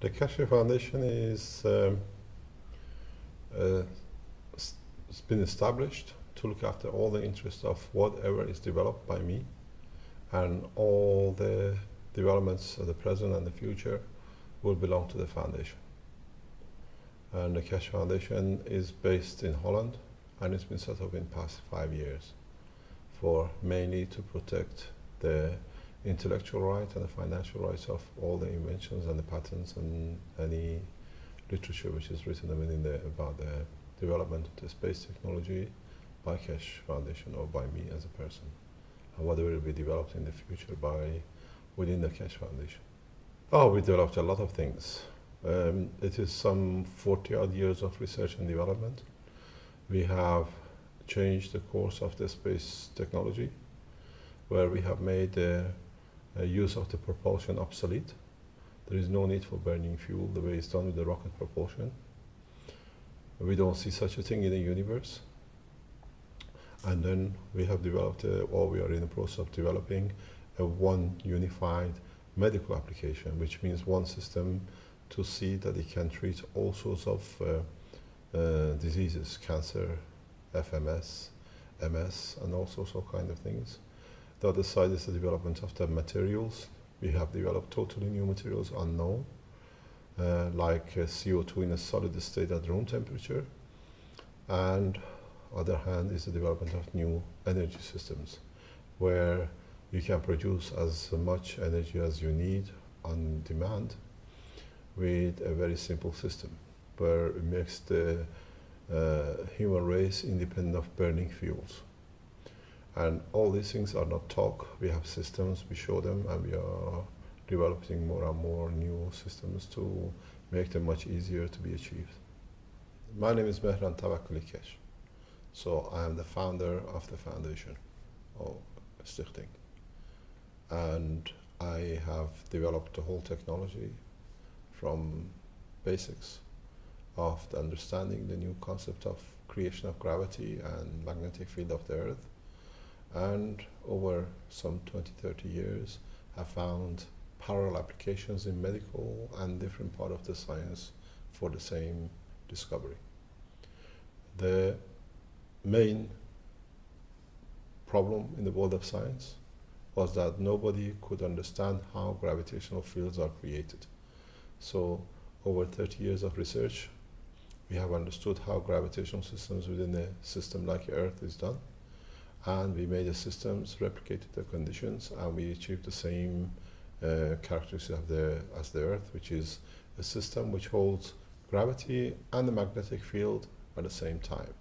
The Keshe Foundation is um, uh, it's been established to look after all the interests of whatever is developed by me and all the developments of the present and the future will belong to the foundation. And the Keshe Foundation is based in Holland and it's been set up in past five years for mainly to protect the intellectual right and the financial rights of all the inventions and the patents and any literature which is written the, about the development of the space technology by Keshe Foundation or by me as a person, and whatever will be developed in the future by within the Keshe Foundation. Oh, we developed a lot of things. Um, it is some 40 odd years of research and development. We have changed the course of the space technology, where we have made uh, use of the propulsion obsolete. There is no need for burning fuel the way it's done with the rocket propulsion. We don't see such a thing in the universe. And then we have developed, uh, or we are in the process of developing, a one unified medical application, which means one system to see that it can treat all sorts of uh, uh, diseases, cancer, FMS, MS, and all sorts of kind of things. The other side is the development of the materials. We have developed totally new materials unknown, uh, like uh, CO2 in a solid state at room temperature. And other hand is the development of new energy systems, where you can produce as much energy as you need on demand with a very simple system, where it makes the uh, human race independent of burning fuels. And all these things are not talk. We have systems, we show them, and we are developing more and more new systems to make them much easier to be achieved. My name is Mehran Tavakoli Keshe. So I am the founder of the foundation, or Stichting. And I have developed the whole technology from basics of the understanding the new concept of creation of gravity and magnetic field of the earth and over some 20 30 years have found parallel applications in medical and different part of the science for the same discovery the main problem in the world of science was that nobody could understand how gravitational fields are created so over 30 years of research we have understood how gravitational systems within a system like Earth is done. And we made the systems, replicated the conditions, and we achieved the same uh, characteristics of the, as the Earth, which is a system which holds gravity and the magnetic field at the same time.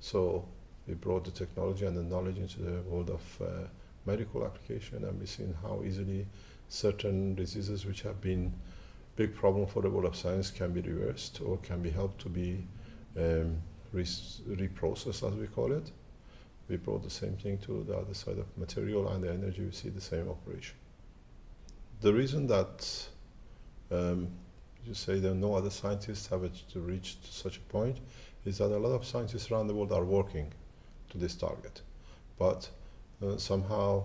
So we brought the technology and the knowledge into the world of uh, medical application, and we've seen how easily certain diseases which have been big problem for the world of science can be reversed or can be helped to be um, re reprocessed, as we call it. We brought the same thing to the other side of material and the energy, we see the same operation. The reason that um, you say that no other scientists have reached such a point is that a lot of scientists around the world are working to this target. But uh, somehow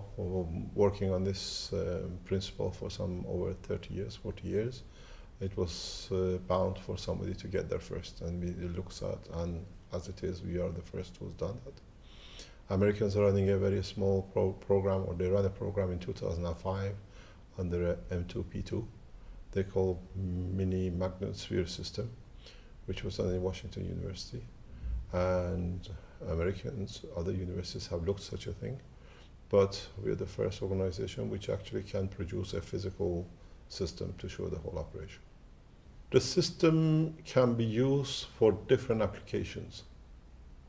working on this uh, principle for some over 30 years, 40 years, it was uh, bound for somebody to get there first, and we looked at, and as it is, we are the first who's done that. Americans are running a very small pro program, or they ran a program in 2005 under M2P2. They call Mini Magnet Sphere System, which was done in Washington University. And Americans, other universities have looked such a thing, but we're the first organization which actually can produce a physical system to show the whole operation. The system can be used for different applications.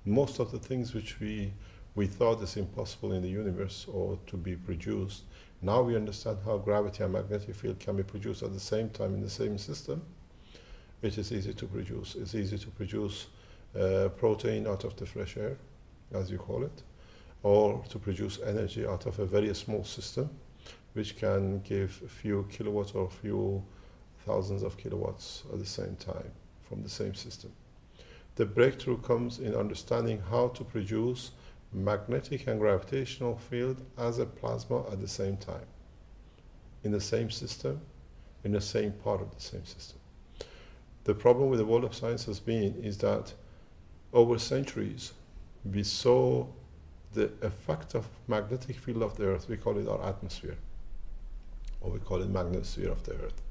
Most of the things which we, we thought is impossible in the universe or to be produced, now we understand how gravity and magnetic field can be produced at the same time in the same system. It is easy to produce. It's easy to produce uh, protein out of the fresh air, as you call it, or to produce energy out of a very small system which can give a few kilowatts or a few thousands of kilowatts at the same time from the same system. The breakthrough comes in understanding how to produce magnetic and gravitational field as a plasma at the same time, in the same system, in the same part of the same system. The problem with the world of science has been is that over centuries we saw the effect of magnetic field of the earth, we call it our atmosphere, or we call it magnetosphere of the earth.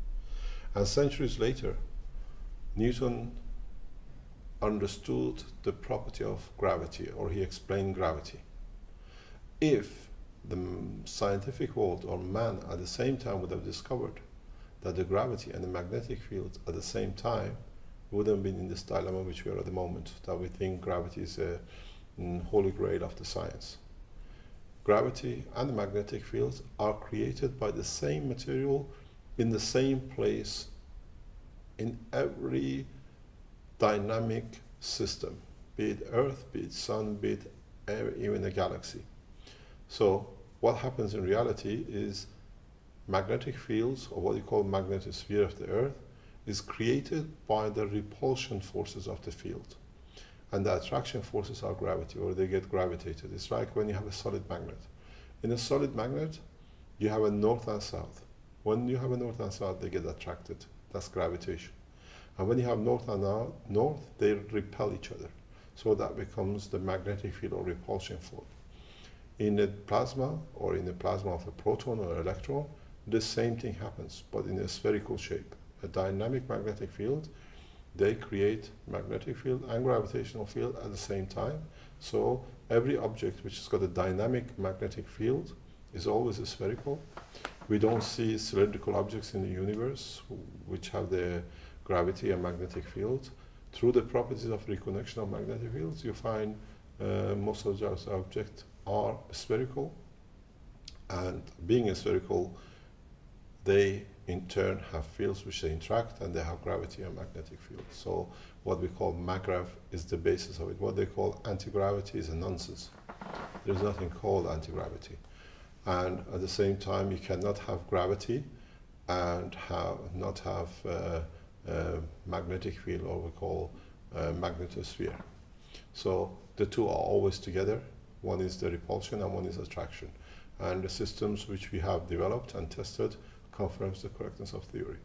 And centuries later, Newton understood the property of gravity, or he explained gravity. If the scientific world or man at the same time would have discovered that the gravity and the magnetic field at the same time, wouldn't have been in this dilemma which we are at the moment, that we think gravity is a mm, holy grail of the science. Gravity and the magnetic fields are created by the same material in the same place in every dynamic system, be it Earth, be it Sun, be it air, even a galaxy. So what happens in reality is magnetic fields, or what you call magnetosphere of the Earth, is created by the repulsion forces of the field. And the attraction forces are gravity, or they get gravitated. It's like when you have a solid magnet. In a solid magnet, you have a north and south. When you have a north and south, they get attracted. That's gravitation. And when you have north and north, they repel each other. So that becomes the magnetic field or repulsion force. In a plasma or in the plasma of a proton or an electron, the same thing happens, but in a spherical shape. A dynamic magnetic field, they create magnetic field and gravitational field at the same time. So every object which has got a dynamic magnetic field is always a spherical. We don't see cylindrical objects in the universe which have the gravity and magnetic fields. Through the properties of reconnection of magnetic fields, you find uh, most of those objects are spherical, and being spherical, they in turn have fields which they interact and they have gravity and magnetic fields. So what we call MaGrav is the basis of it. What they call anti-gravity is a nonsense. There's nothing called anti-gravity. And at the same time, you cannot have gravity and have, not have uh, magnetic field, or we call uh, magnetosphere. So the two are always together. One is the repulsion and one is attraction. And the systems which we have developed and tested confirms the correctness of theory.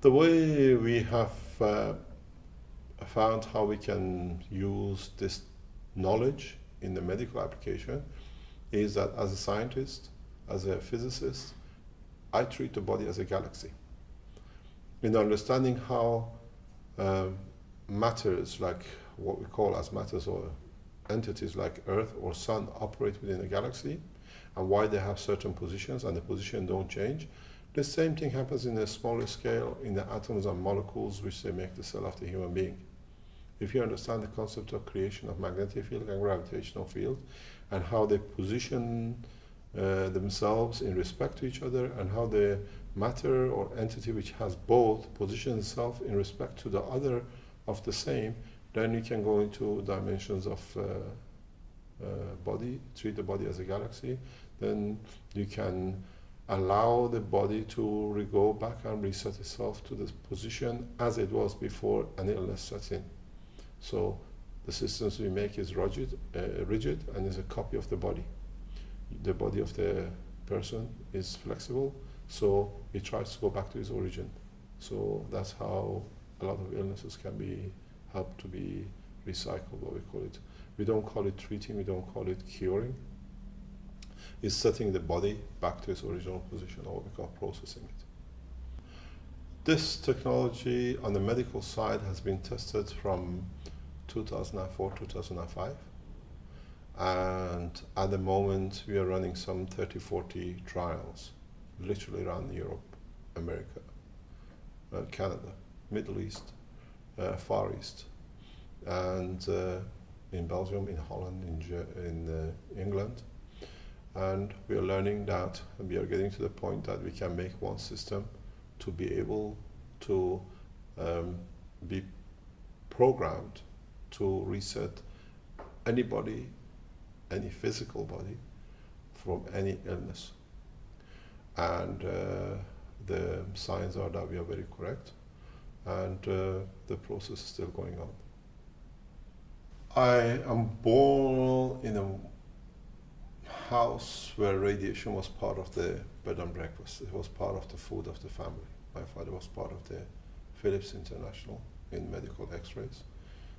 The way we have uh, found how we can use this knowledge in the medical application is that as a scientist, as a physicist, I treat the body as a galaxy in understanding how um, matters like what we call as matters or entities like Earth or Sun operate within a galaxy and why they have certain positions and the position don't change. The same thing happens in a smaller scale in the atoms and molecules which they make the cell of the human being. If you understand the concept of creation of magnetic field and gravitational field and how they position uh, themselves in respect to each other and how the matter or entity which has both positions itself in respect to the other of the same, then you can go into dimensions of uh, uh, body, treat the body as a galaxy, then you can allow the body to go back and reset itself to the position as it was before an illness sets in. So the systems we make is rigid, uh, rigid and is a copy of the body. The body of the person is flexible, so he tries to go back to his origin. So that's how a lot of illnesses can be helped to be recycled, what we call it. We don't call it treating, we don't call it curing. It's setting the body back to its original position, or what we call processing it. This technology on the medical side has been tested from 2004 2005 and at the moment we are running some 30 40 trials literally around Europe America uh, Canada Middle East uh, Far East and uh, in Belgium in Holland in, in uh, England and we are learning that we are getting to the point that we can make one system to be able to um, be programmed to reset anybody any physical body from any illness. And uh, the signs are that we are very correct, and uh, the process is still going on. I am born in a house where radiation was part of the bed and breakfast. It was part of the food of the family. My father was part of the Philips International in medical X-rays.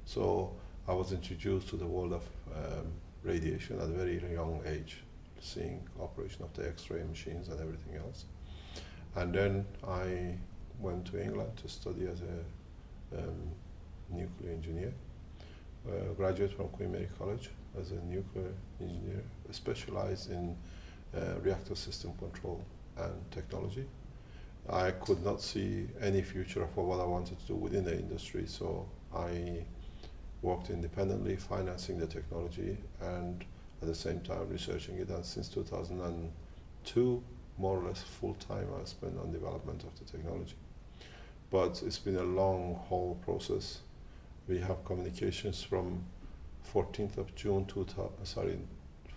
So I was introduced to the world of um, radiation at a very young age, seeing operation of the X-ray machines and everything else. And then I went to England to study as a um, nuclear engineer. Uh, graduate from Queen Mary College as a nuclear engineer, specialized in uh, reactor system control and technology. I could not see any future for what I wanted to do within the industry, so I worked independently, financing the technology, and at the same time researching it. And since 2002, more or less full time, I spent on development of the technology. But it's been a long haul process. We have communications from 14th of June, 2000, sorry,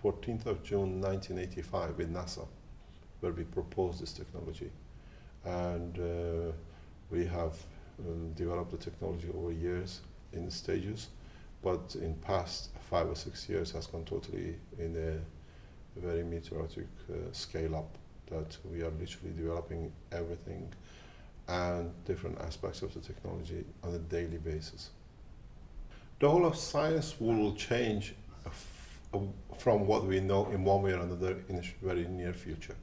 14th of June 1985 with NASA, where we proposed this technology. And uh, we have um, developed the technology over years in stages, but in past five or six years has gone totally in a very meteoric uh, scale up that we are literally developing everything and different aspects of the technology on a daily basis. The whole of science will change from what we know in one way or another in the very near future.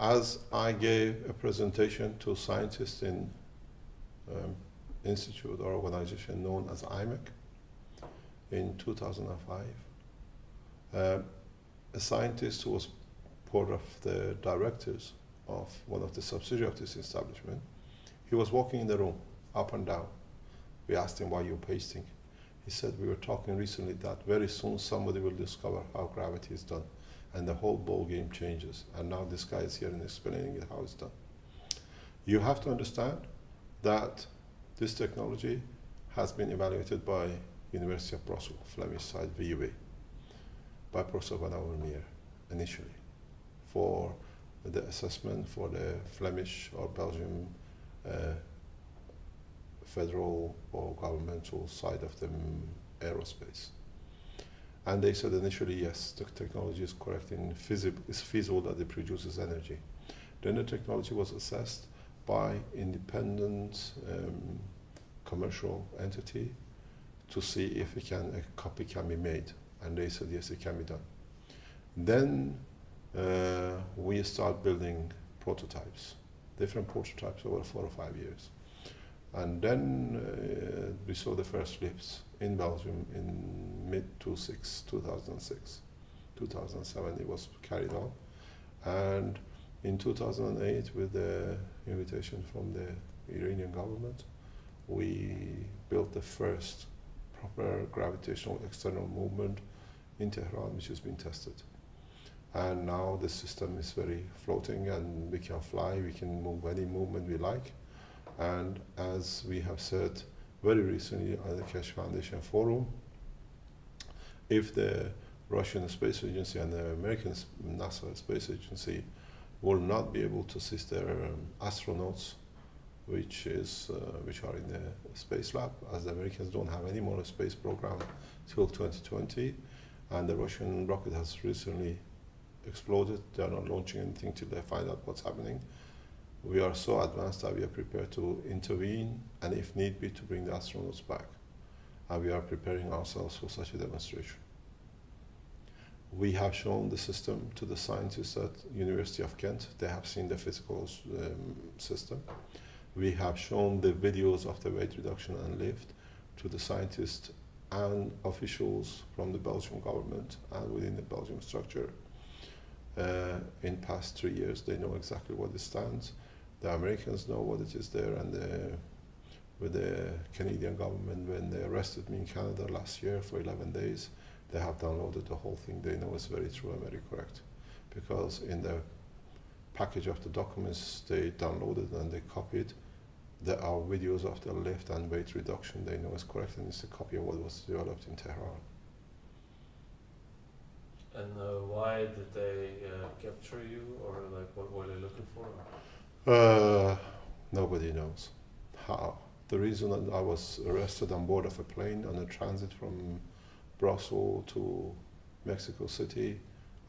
As I gave a presentation to scientists in um, institute or organization known as IMEC in 2005, uh, a scientist who was part of the directors of one of the subsidiary of this establishment, he was walking in the room, up and down. We asked him, why you're you pasting? He said, we were talking recently that very soon somebody will discover how gravity is done and the whole ball game changes. And now this guy is here and explaining how it's done. You have to understand that this technology has been evaluated by University of Brussels, Flemish side VUB, by Professor Van Overmeer initially for the assessment for the Flemish or Belgian uh, federal or governmental side of the aerospace. And they said initially, yes, the technology is correct and it's feasible that it produces energy. Then the technology was assessed by independent um, commercial entity to see if it can, a copy can be made. And they said, yes, it can be done. Then uh, we start building prototypes, different prototypes over four or five years. And then uh, we saw the first flips in Belgium in mid 2006. 2007 it was carried on. And in 2008, with the invitation from the Iranian government, we built the first proper gravitational external movement in Tehran, which has been tested. And now the system is very floating and we can fly, we can move any movement we like. And as we have said very recently at the Keshe Foundation Forum, if the Russian Space Agency and the American NASA Space Agency will not be able to assist their um, astronauts, which is uh, which are in the space lab, as the Americans don't have any more space program till 2020, and the Russian rocket has recently exploded. They are not launching anything till they find out what's happening. We are so advanced that we are prepared to intervene and, if need be, to bring the astronauts back. And we are preparing ourselves for such a demonstration. We have shown the system to the scientists at University of Kent. They have seen the physical um, system. We have shown the videos of the weight reduction and lift to the scientists and officials from the Belgian government and within the Belgian structure uh, in past three years. They know exactly what it stands. The Americans know what it is there, and the, with the Canadian government, when they arrested me in Canada last year for 11 days, they have downloaded the whole thing. They know it's very true and very correct, because in the package of the documents they downloaded and they copied, there are videos of the lift and weight reduction. They know it's correct, and it's a copy of what was developed in Tehran. And uh, why did they uh, capture you, or like what were they looking for? Uh, nobody knows how. The reason that I was arrested on board of a plane on a transit from Brussels to Mexico City,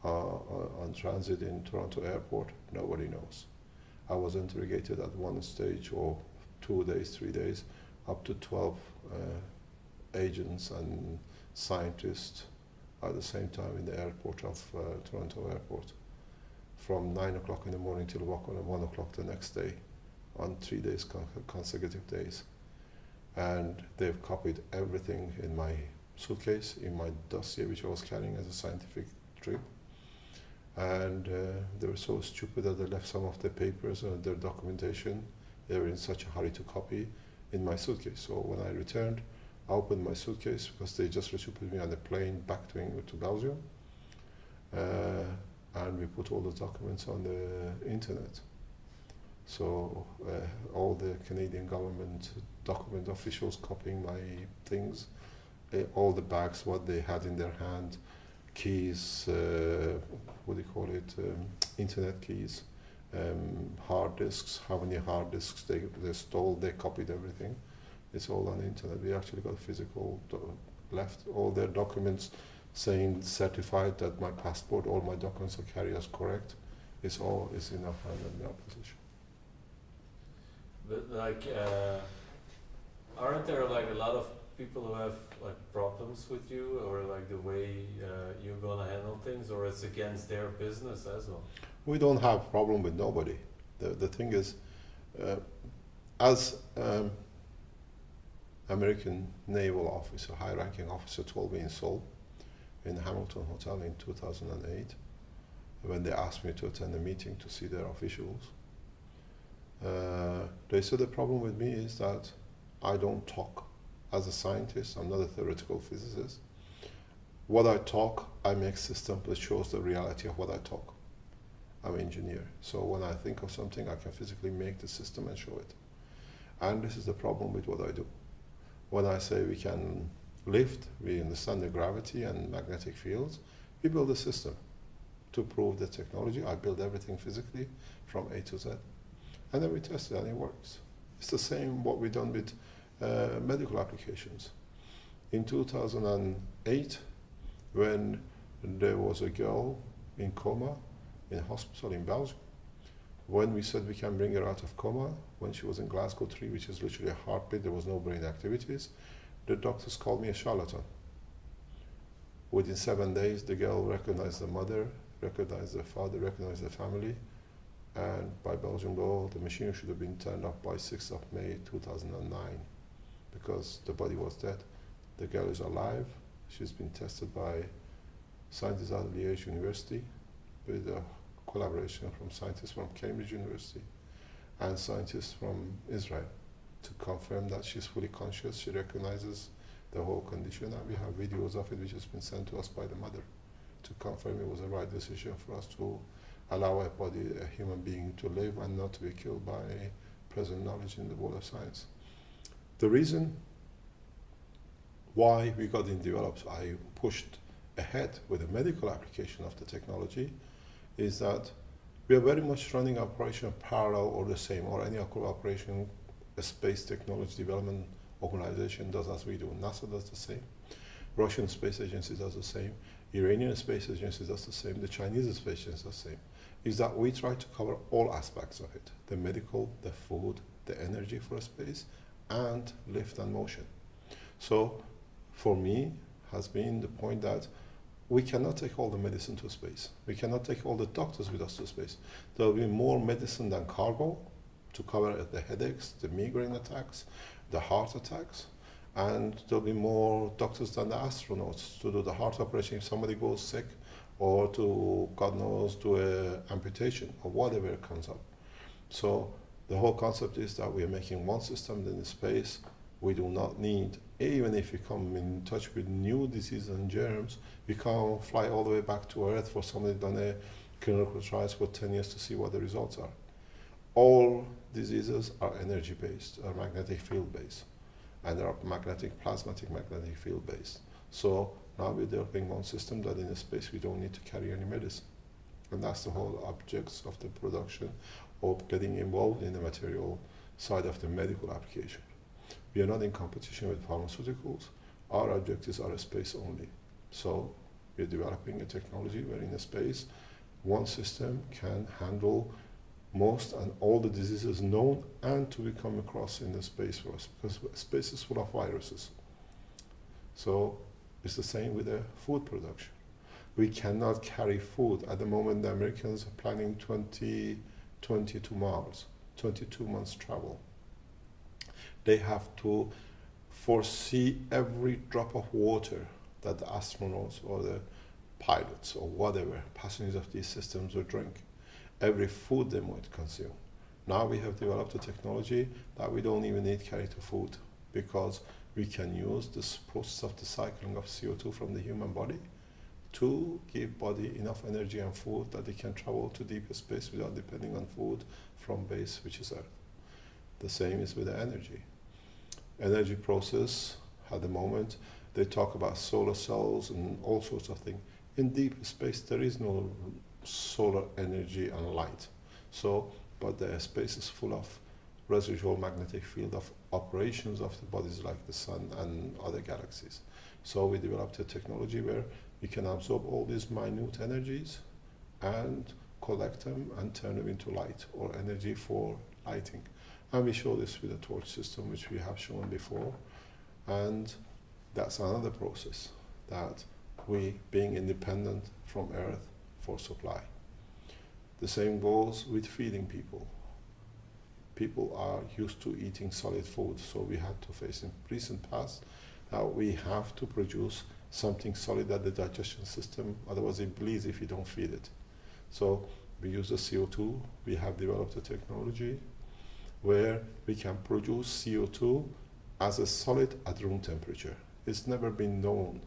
uh, uh, on transit in Toronto Airport, nobody knows. I was interrogated at one stage or two days, three days, up to 12 uh, agents and scientists at the same time in the airport of uh, Toronto Airport from 9 o'clock in the morning till 1 o'clock the next day on three days, con- consecutive days. And they've copied everything in my suitcase, in my dossier, which I was carrying as a scientific trip. And uh, they were so stupid that they left some of their papers and their documentation. They were in such a hurry to copy in my suitcase. So when I returned, I opened my suitcase because they just put me on a plane back to, England, to Belgium. Uh, and we put all the documents on the internet. So uh, all the Canadian government document officials copying my things, uh, all the bags, what they had in their hand, keys, uh, what do you call it, um, internet keys, um, hard disks, how many hard disks they, they stole, they copied everything. It's all on the internet. We actually got physical left, all their documents saying certified that my passport, all my documents are carried as correct. It's all is in our hand and in our position. But like, uh, aren't there like a lot of people who have like problems with you, or like the way uh, you're gonna handle things, or it's against their business as well? We don't have problem with nobody. The the thing is, uh, as um, American naval officer, high-ranking officer, told me in Seoul, in the Hamilton Hotel in 2008, when they asked me to attend a meeting to see their officials. Uh, they said the problem with me is that I don't talk. As a scientist, I'm not a theoretical physicist. What I talk, I make systems that shows the reality of what I talk. I'm engineer, so when I think of something, I can physically make the system and show it. And this is the problem with what I do. When I say we can lift, we understand the gravity and magnetic fields, we build a system to prove the technology. I build everything physically from A to Z, and then we test it and it works. It's the same what we've done with uh, medical applications. In 2008, when there was a girl in coma in hospital in Belgium, when we said we can bring her out of coma, when she was in Glasgow 3, which is literally a heartbeat, there was no brain activities, the doctors called me a charlatan. Within seven days, the girl recognized the mother, recognized the father, recognized the family, and by Belgian law, the machine should have been turned off by 6th of May 2009 because the body was dead. The girl is alive. She's been tested by scientists at Liège University with a collaboration from scientists from Cambridge University and scientists from Israel to confirm that she's fully conscious, she recognizes the whole condition, and we have videos of it which has been sent to us by the mother to confirm it was the right decision for us to allow a body, a human being, to live and not to be killed by present knowledge in the world of science. The reason why we got in developed, I pushed ahead with the medical application of the technology, is that we are very much running operation parallel or the same, or any operation a space technology development organization does as we do. NASA does the same. Russian Space Agency does the same. Iranian Space Agency does the same. The Chinese Space Agency does the same. Is that we try to cover all aspects of it the medical, the food, the energy for space, and lift and motion. So, for me, has been the point that we cannot take all the medicine to space. We cannot take all the doctors with us to space. There will be more medicine than cargo to cover the headaches, the migraine attacks, the heart attacks, and there'll be more doctors than the astronauts to do the heart operation if somebody goes sick or to, God knows, do a amputation or whatever comes up. So the whole concept is that we are making one system in space. We do not need, even if we come in touch with new diseases and germs, we can't fly all the way back to Earth for somebody done a clinical trials for 10 years to see what the results are. All diseases are energy based, are magnetic field based, and they are magnetic, plasmatic magnetic field based. So now we're developing one system that in a space we don't need to carry any medicine. And that's the whole objects of the production of getting involved in the material side of the medical application. We are not in competition with pharmaceuticals. Our objectives are space only. So we're developing a technology where in space, one system can handle most and all the diseases known and to be come across in the space for us because space is full of viruses. So it's the same with the food production. We cannot carry food. At the moment, the Americans are planning 20, 22 miles, 22 months travel. They have to foresee every drop of water that the astronauts or the pilots or whatever passengers of these systems will drink, every food they might consume. Now we have developed a technology that we don't even need carry to food because we can use this process of the cycling of CO2 from the human body to give body enough energy and food that they can travel to deeper space without depending on food from base, which is Earth. The same is with the energy. Energy process at the moment, they talk about solar cells and all sorts of things. In deep space, there is no solar energy and light. So, but the space is full of residual magnetic field of operations of the bodies like the sun and other galaxies. So we developed a technology where we can absorb all these minute energies and collect them and turn them into light or energy for lighting. And we show this with a torch system, which we have shown before. And that's another process that we, being independent from Earth for supply. The same goes with feeding people. People are used to eating solid food, so we had to face in recent past that we have to produce something solid at the digestion system, otherwise it bleeds if you don't feed it. So we use the CO2. We have developed a technology where we can produce CO2 as a solid at room temperature. It's never been known.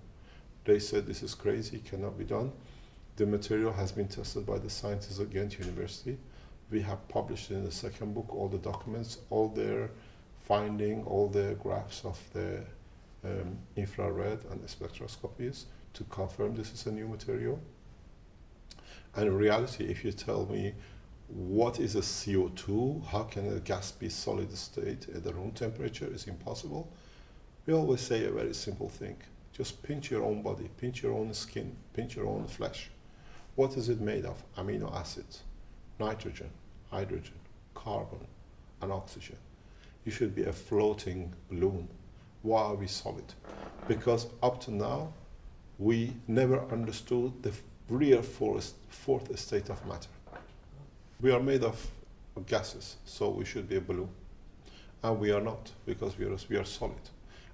They said this is crazy, cannot be done. The material has been tested by the scientists at Ghent University. We have published in the second book all the documents, all their finding, all the graphs of the um, infrared and the spectroscopies to confirm this is a new material. And in reality, if you tell me what is a CO2, how can a gas be solid state at the room temperature, is impossible. We always say a very simple thing. Just pinch your own body, pinch your own skin, pinch your own flesh. What is it made of? Amino acids, nitrogen, hydrogen, carbon, and oxygen. You should be a floating balloon why are we solid? Because up to now, we never understood the real fourth, fourth state of matter. We are made of gases, so we should be a balloon. And we are not, because we are, we are solid.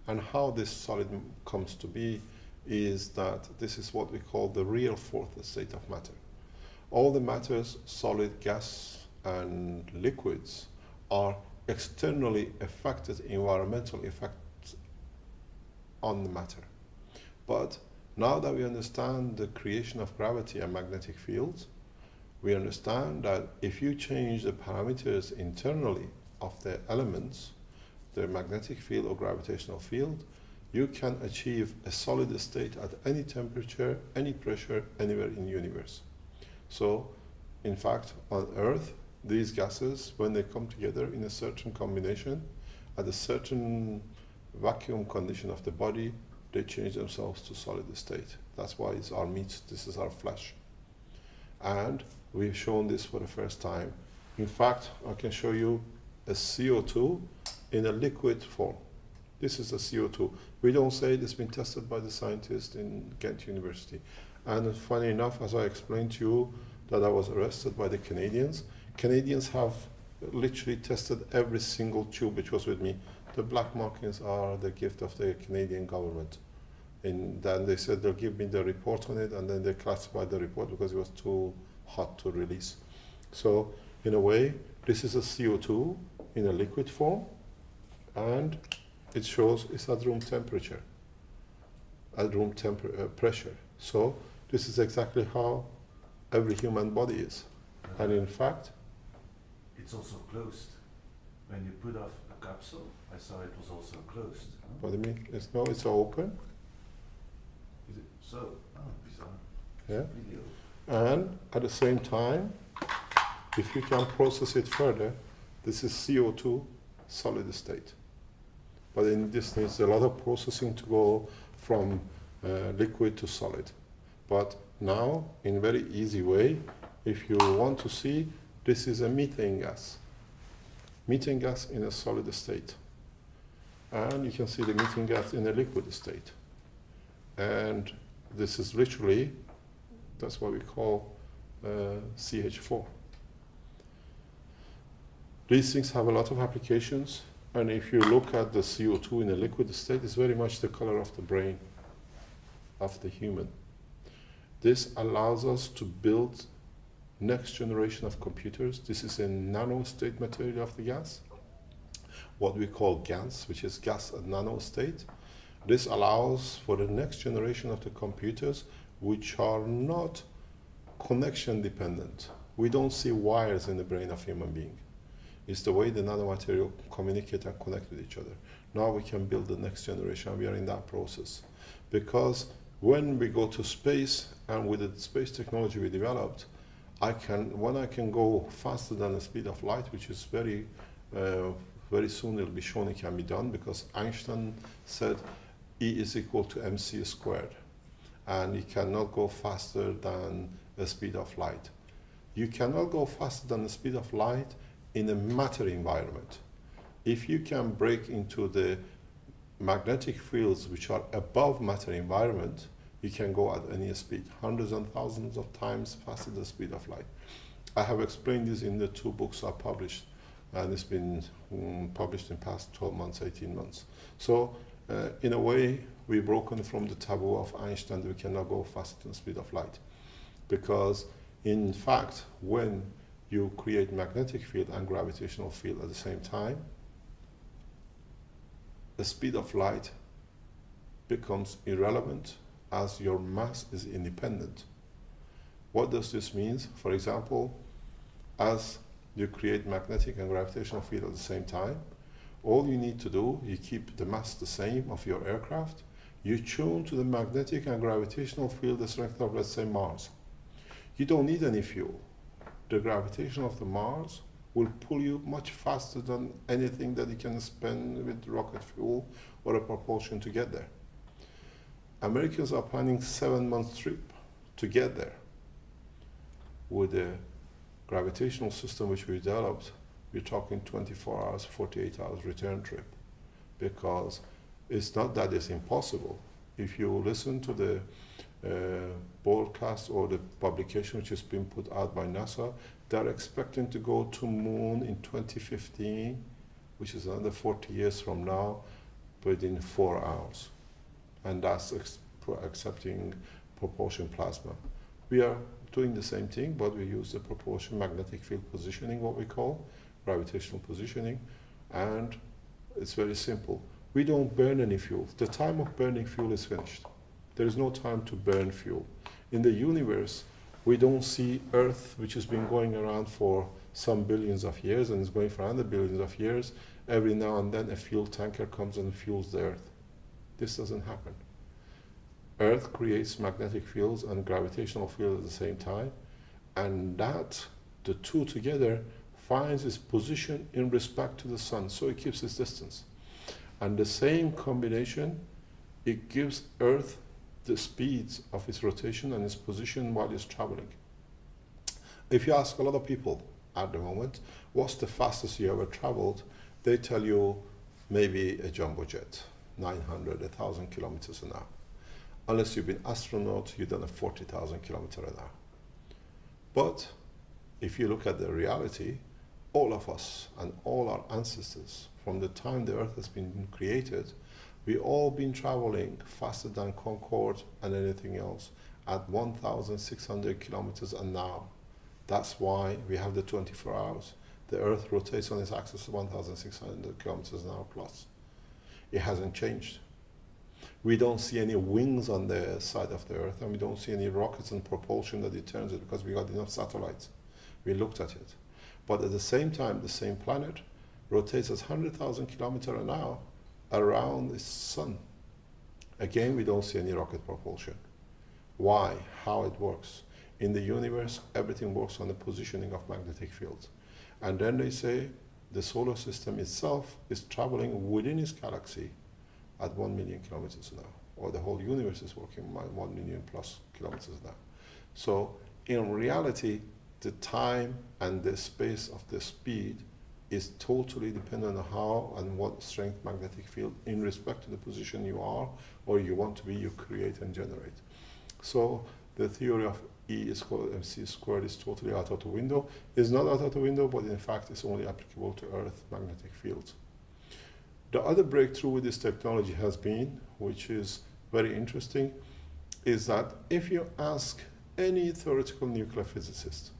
And how this solid comes to be is that this is what we call the real fourth state of matter. All the matters, solid, gas, and liquids, are externally affected environmental effects on the matter. But now that we understand the creation of gravity and magnetic fields, we understand that if you change the parameters internally of the elements, the magnetic field or gravitational field, you can achieve a solid state at any temperature, any pressure, anywhere in universe. So, in fact, on Earth, these gases, when they come together in a certain combination, at a certain vacuum condition of the body, they change themselves to solid state. That's why it's our meat, this is our flesh. And we've shown this for the first time. In fact, I can show you a CO2 in a liquid form. This is a CO2. We don't say it has been tested by the scientists in Ghent University. And funny enough, as I explained to you, that I was arrested by the Canadians. Canadians have literally tested every single tube which was with me the black markings are the gift of the Canadian government. And then they said they'll give me the report on it, and then they classified the report because it was too hot to release. So, in a way, this is a CO2 in a liquid form, and it shows it's at room temperature, at room temper- uh, pressure. So, this is exactly how every human body is. And in fact, it's also closed. When you put off a capsule, I saw it was also closed. What do you mean? It's no, it's open. Is it so? Oh, bizarre. Yeah. Video. And at the same time, if you can process it further, this is CO2 solid state. But in this needs a lot of processing to go from uh, liquid to solid. But now, in a very easy way, if you want to see, This is a methane gas. Methane gas in a solid state. And you can see the methane gas in a liquid state. And this is literally, that's what we call uh, CH4. These things have a lot of applications, and if you look at the CO2 in a liquid state, it's very much the color of the brain of the human. This allows us to build next generation of computers. This is a nano state material of the gas, what we call GaNs, which is gas at nano state. This allows for the next generation of the computers which are not connection dependent. We don't see wires in the brain of human being. It's the way the nanomaterial communicate and connect with each other. Now we can build the next generation. We are in that process. Because when we go to space and with the space technology we developed, I can when I can go faster than the speed of light, which is very uh, very soon it'll be shown it can be done because Einstein said E is equal to mc squared, and you cannot go faster than the speed of light. You cannot go faster than the speed of light in a matter environment. If you can break into the magnetic fields which are above matter environment, you can go at any speed, hundreds and thousands of times faster than the speed of light. I have explained this in the two books I published, and it's been um, published in past 12 months, 18 months. So, uh, in a way, we've broken from the taboo of Einstein that we cannot go faster than the speed of light. Because, in fact, when you create magnetic field and gravitational field at the same time, the speed of light becomes irrelevant as your mass is independent. What does this mean? For example, as you create magnetic and gravitational field at the same time, all you need to do, you keep the mass the same of your aircraft, you tune to the magnetic and gravitational field the strength of, let's say, Mars. You don't need any fuel. The gravitation of the Mars will pull you much faster than anything that you can spend with rocket fuel or a propulsion to get there. Americans are planning seven month trip to get there. With the gravitational system which we developed, we're talking 24 hours, 48 hours return trip. Because it's not that it's impossible. If you listen to the uh, broadcast or the publication which has been put out by NASA, they're expecting to go to moon in 2015, which is another 40 years from now, within four hours and that's accepting propulsion plasma. We are doing the same thing, but we use the propulsion magnetic field positioning, what we call gravitational positioning, and it's very simple. We don't burn any fuel. The time of burning fuel is finished. There is no time to burn fuel. In the universe, we don't see Earth, which has been going around for some billions of years and is going for another billions of years. Every now and then, a fuel tanker comes and fuels the Earth. This doesn't happen. Earth creates magnetic fields and gravitational fields at the same time, and that, the two together, finds its position in respect to the sun, so it keeps its distance. And the same combination, it gives Earth the speeds of its rotation and its position while it's traveling. If you ask a lot of people at the moment, what's the fastest you ever traveled, they tell you maybe a jumbo jet 900, 1,000 kilometers an hour. Unless you've been astronaut, you've done a 40,000 kilometer an hour. But if you look at the reality, all of us and all our ancestors, from the time the Earth has been created, we all been traveling faster than Concorde and anything else at 1,600 kilometers an hour. That's why we have the 24 hours. The Earth rotates on its axis at 1,600 kilometers an hour plus it hasn't changed. We don't see any wings on the side of the Earth, and we don't see any rockets and propulsion that turns it because we got enough satellites. We looked at it. But at the same time, the same planet rotates at 100,000 kilometers an hour around the sun. Again, we don't see any rocket propulsion. Why? How it works? In the universe, everything works on the positioning of magnetic fields. And then they say the solar system itself is traveling within its galaxy at 1 million kilometers an hour, or the whole universe is working 1 million plus kilometers an hour. So, in reality, the time and the space of the speed is totally dependent on how and what strength magnetic field in respect to the position you are or you want to be you create and generate. So the theory of E is called mc squared is totally out of the window. It's not out of the window, but in fact it's only applicable to Earth magnetic fields. The other breakthrough with this technology has been, which is very interesting, is that if you ask any theoretical nuclear physicist,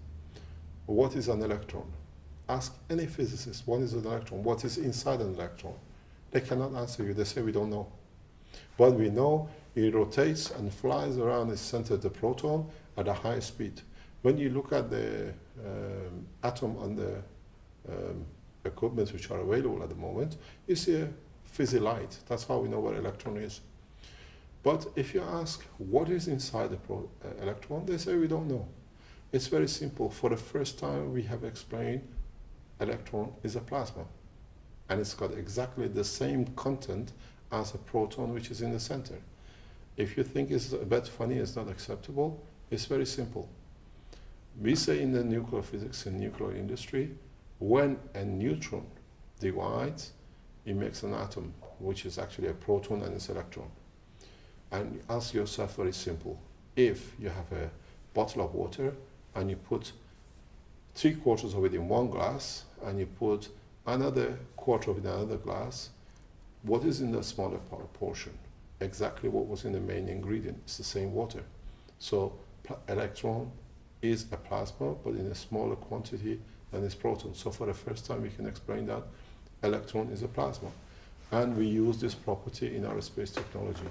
what is an electron? Ask any physicist, what is an electron? What is inside an electron? They cannot answer you. They say, we don't know. But we know it rotates and flies around its center, of the proton, at a high speed. When you look at the um, atom and the um, equipment which are available at the moment, you see a fizzy light. That's how we know what electron is. But if you ask what is inside the uh, electron, they say we don't know. It's very simple. For the first time, we have explained electron is a plasma. And it's got exactly the same content as a proton which is in the center. If you think it's a bit funny, it's not acceptable, it's very simple. We say in the nuclear physics and nuclear industry, when a neutron divides, it makes an atom, which is actually a proton and its electron. And ask yourself very simple. If you have a bottle of water and you put three quarters of it in one glass and you put another quarter of it in another glass, what is in the smaller portion? Exactly what was in the main ingredient. It's the same water. So electron is a plasma, but in a smaller quantity than its proton. So for the first time, we can explain that electron is a plasma. And we use this property in our space technology.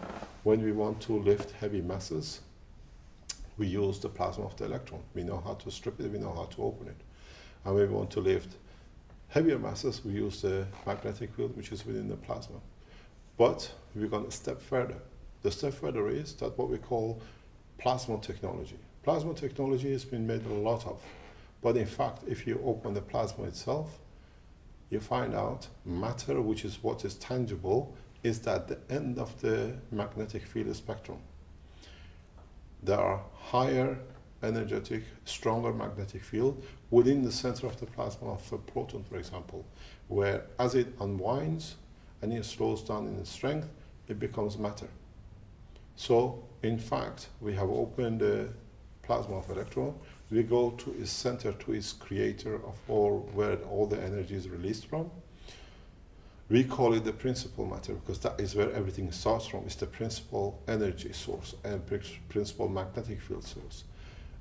When we want to lift heavy masses, we use the plasma of the electron. We know how to strip it, we know how to open it. And when we want to lift heavier masses, we use the magnetic field, which is within the plasma. But we're going a step further. The step further is that what we call plasma technology. Plasma technology has been made a lot of, but in fact, if you open the plasma itself, you find out matter, which is what is tangible, is at the end of the magnetic field spectrum. There are higher energetic, stronger magnetic field within the center of the plasma of a proton, for example, where as it unwinds and it slows down in strength, it becomes matter. So, in fact, we have opened the plasma of electron. We go to its center, to its creator of all, where all the energy is released from. We call it the principal matter because that is where everything starts from. It's the principal energy source and principal magnetic field source.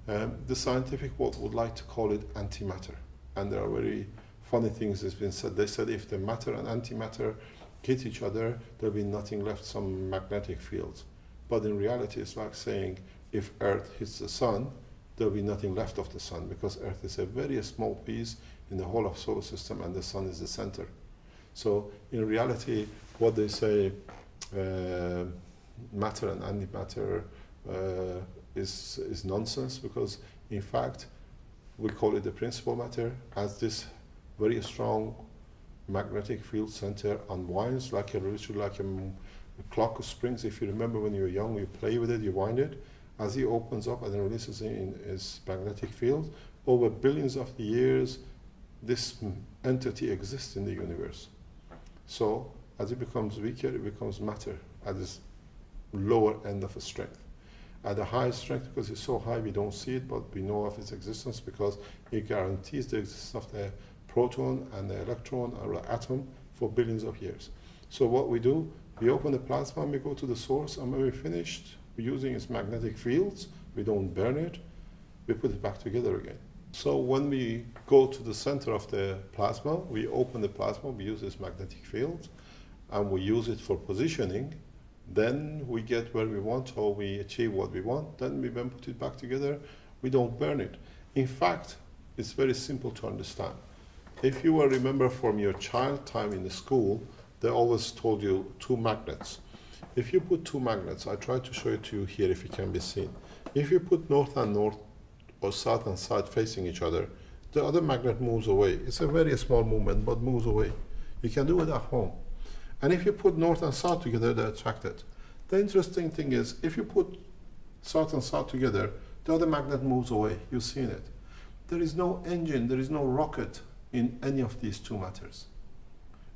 Um, the scientific world would like to call it antimatter. And there are very funny things that's been said. They said if the matter and antimatter hit each other, there'll be nothing left, some magnetic fields. But in reality, it's like saying if Earth hits the sun, there'll be nothing left of the sun because Earth is a very small piece in the whole of solar system and the sun is the center. So in reality, what they say, uh, matter and antimatter uh, is, is nonsense because in fact, we call it the principal matter as this very strong magnetic field center unwinds like a literally like a, a clock of springs. If you remember when you were young, you play with it, you wind it. As it opens up and releases in its magnetic field, over billions of years, this entity exists in the universe. So as it becomes weaker, it becomes matter at this lower end of a strength. At the high strength, because it's so high, we don't see it, but we know of its existence because it guarantees the existence of the proton and the electron or the atom for billions of years. So what we do, we open the plasma and we go to the source, and when we're finished, we're using its magnetic fields, we don't burn it, we put it back together again. So when we go to the center of the plasma, we open the plasma, we use this magnetic field, and we use it for positioning. Then we get where we want, or we achieve what we want. Then we then put it back together. We don't burn it. In fact, it's very simple to understand. If you will remember from your child time in the school, they always told you two magnets. If you put two magnets, I try to show it to you here if it can be seen. If you put north and north or south and south facing each other, the other magnet moves away. It's a very small movement, but moves away. You can do it at home. And if you put north and south together, they're attracted. The interesting thing is, if you put south and south together, the other magnet moves away. You've seen it. There is no engine, there is no rocket in any of these two matters.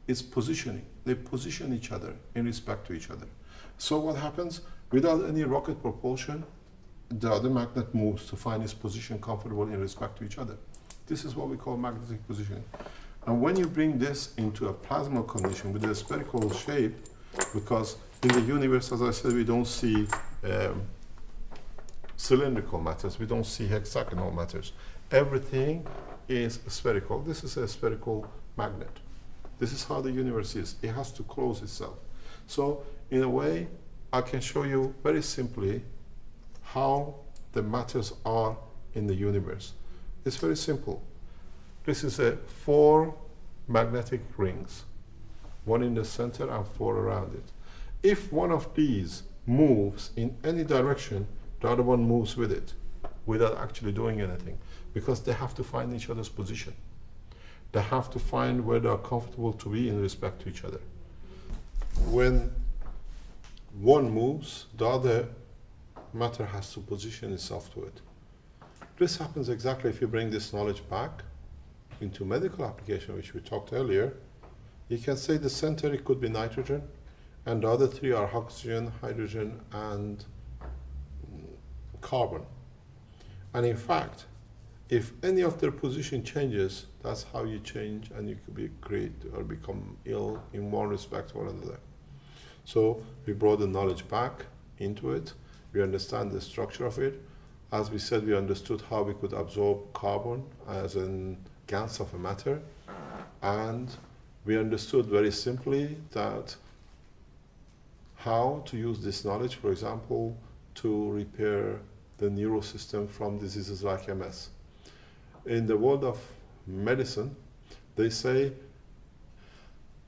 It's positioning. They position each other in respect to each other. So what happens? Without any rocket propulsion, the other magnet moves to find its position comfortable in respect to each other. This is what we call magnetic positioning. And when you bring this into a plasma condition with a spherical shape, because in the universe, as I said, we don't see um, cylindrical matters, we don't see hexagonal matters. Everything is spherical. This is a spherical magnet. This is how the universe is. It has to close itself. So, in a way, I can show you very simply how the matters are in the universe. It's very simple. This is a four magnetic rings, one in the center and four around it. If one of these moves in any direction, the other one moves with it without actually doing anything because they have to find each other's position. They have to find where they are comfortable to be in respect to each other. When one moves, the other matter has to position itself to it. This happens exactly if you bring this knowledge back into medical application, which we talked earlier. You can say the center it could be nitrogen, and the other three are oxygen, hydrogen, and carbon. And in fact, if any of their position changes, that's how you change and you could be great or become ill in one respect or another. So we brought the knowledge back into it. We understand the structure of it. As we said, we understood how we could absorb carbon as a gas of a matter. And we understood very simply that how to use this knowledge, for example, to repair the neural system from diseases like MS. In the world of medicine, they say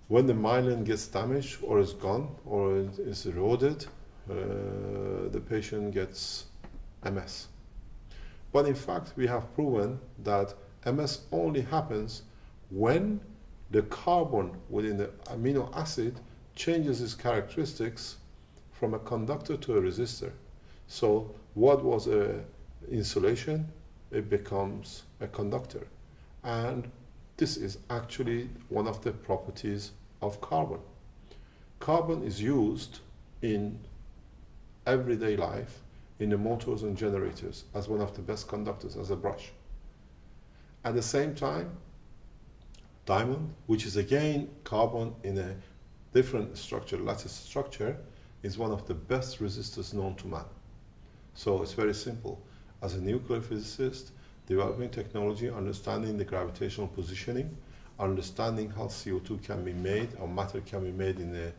when the myelin gets damaged or is gone or is eroded, Uh, the patient gets MS. But in fact, we have proven that MS only happens when the carbon within the amino acid changes its characteristics from a conductor to a resistor. So what was a insulation, it becomes a conductor. And this is actually one of the properties of carbon. Carbon is used in everyday life in the motors and generators as one of the best conductors, as a brush. At the same time, diamond, which is again carbon in a different structure, lattice structure, is one of the best resistors known to man. So it's very simple. As a nuclear physicist, developing technology, understanding the gravitational positioning, understanding how CO2 can be made or matter can be made in a,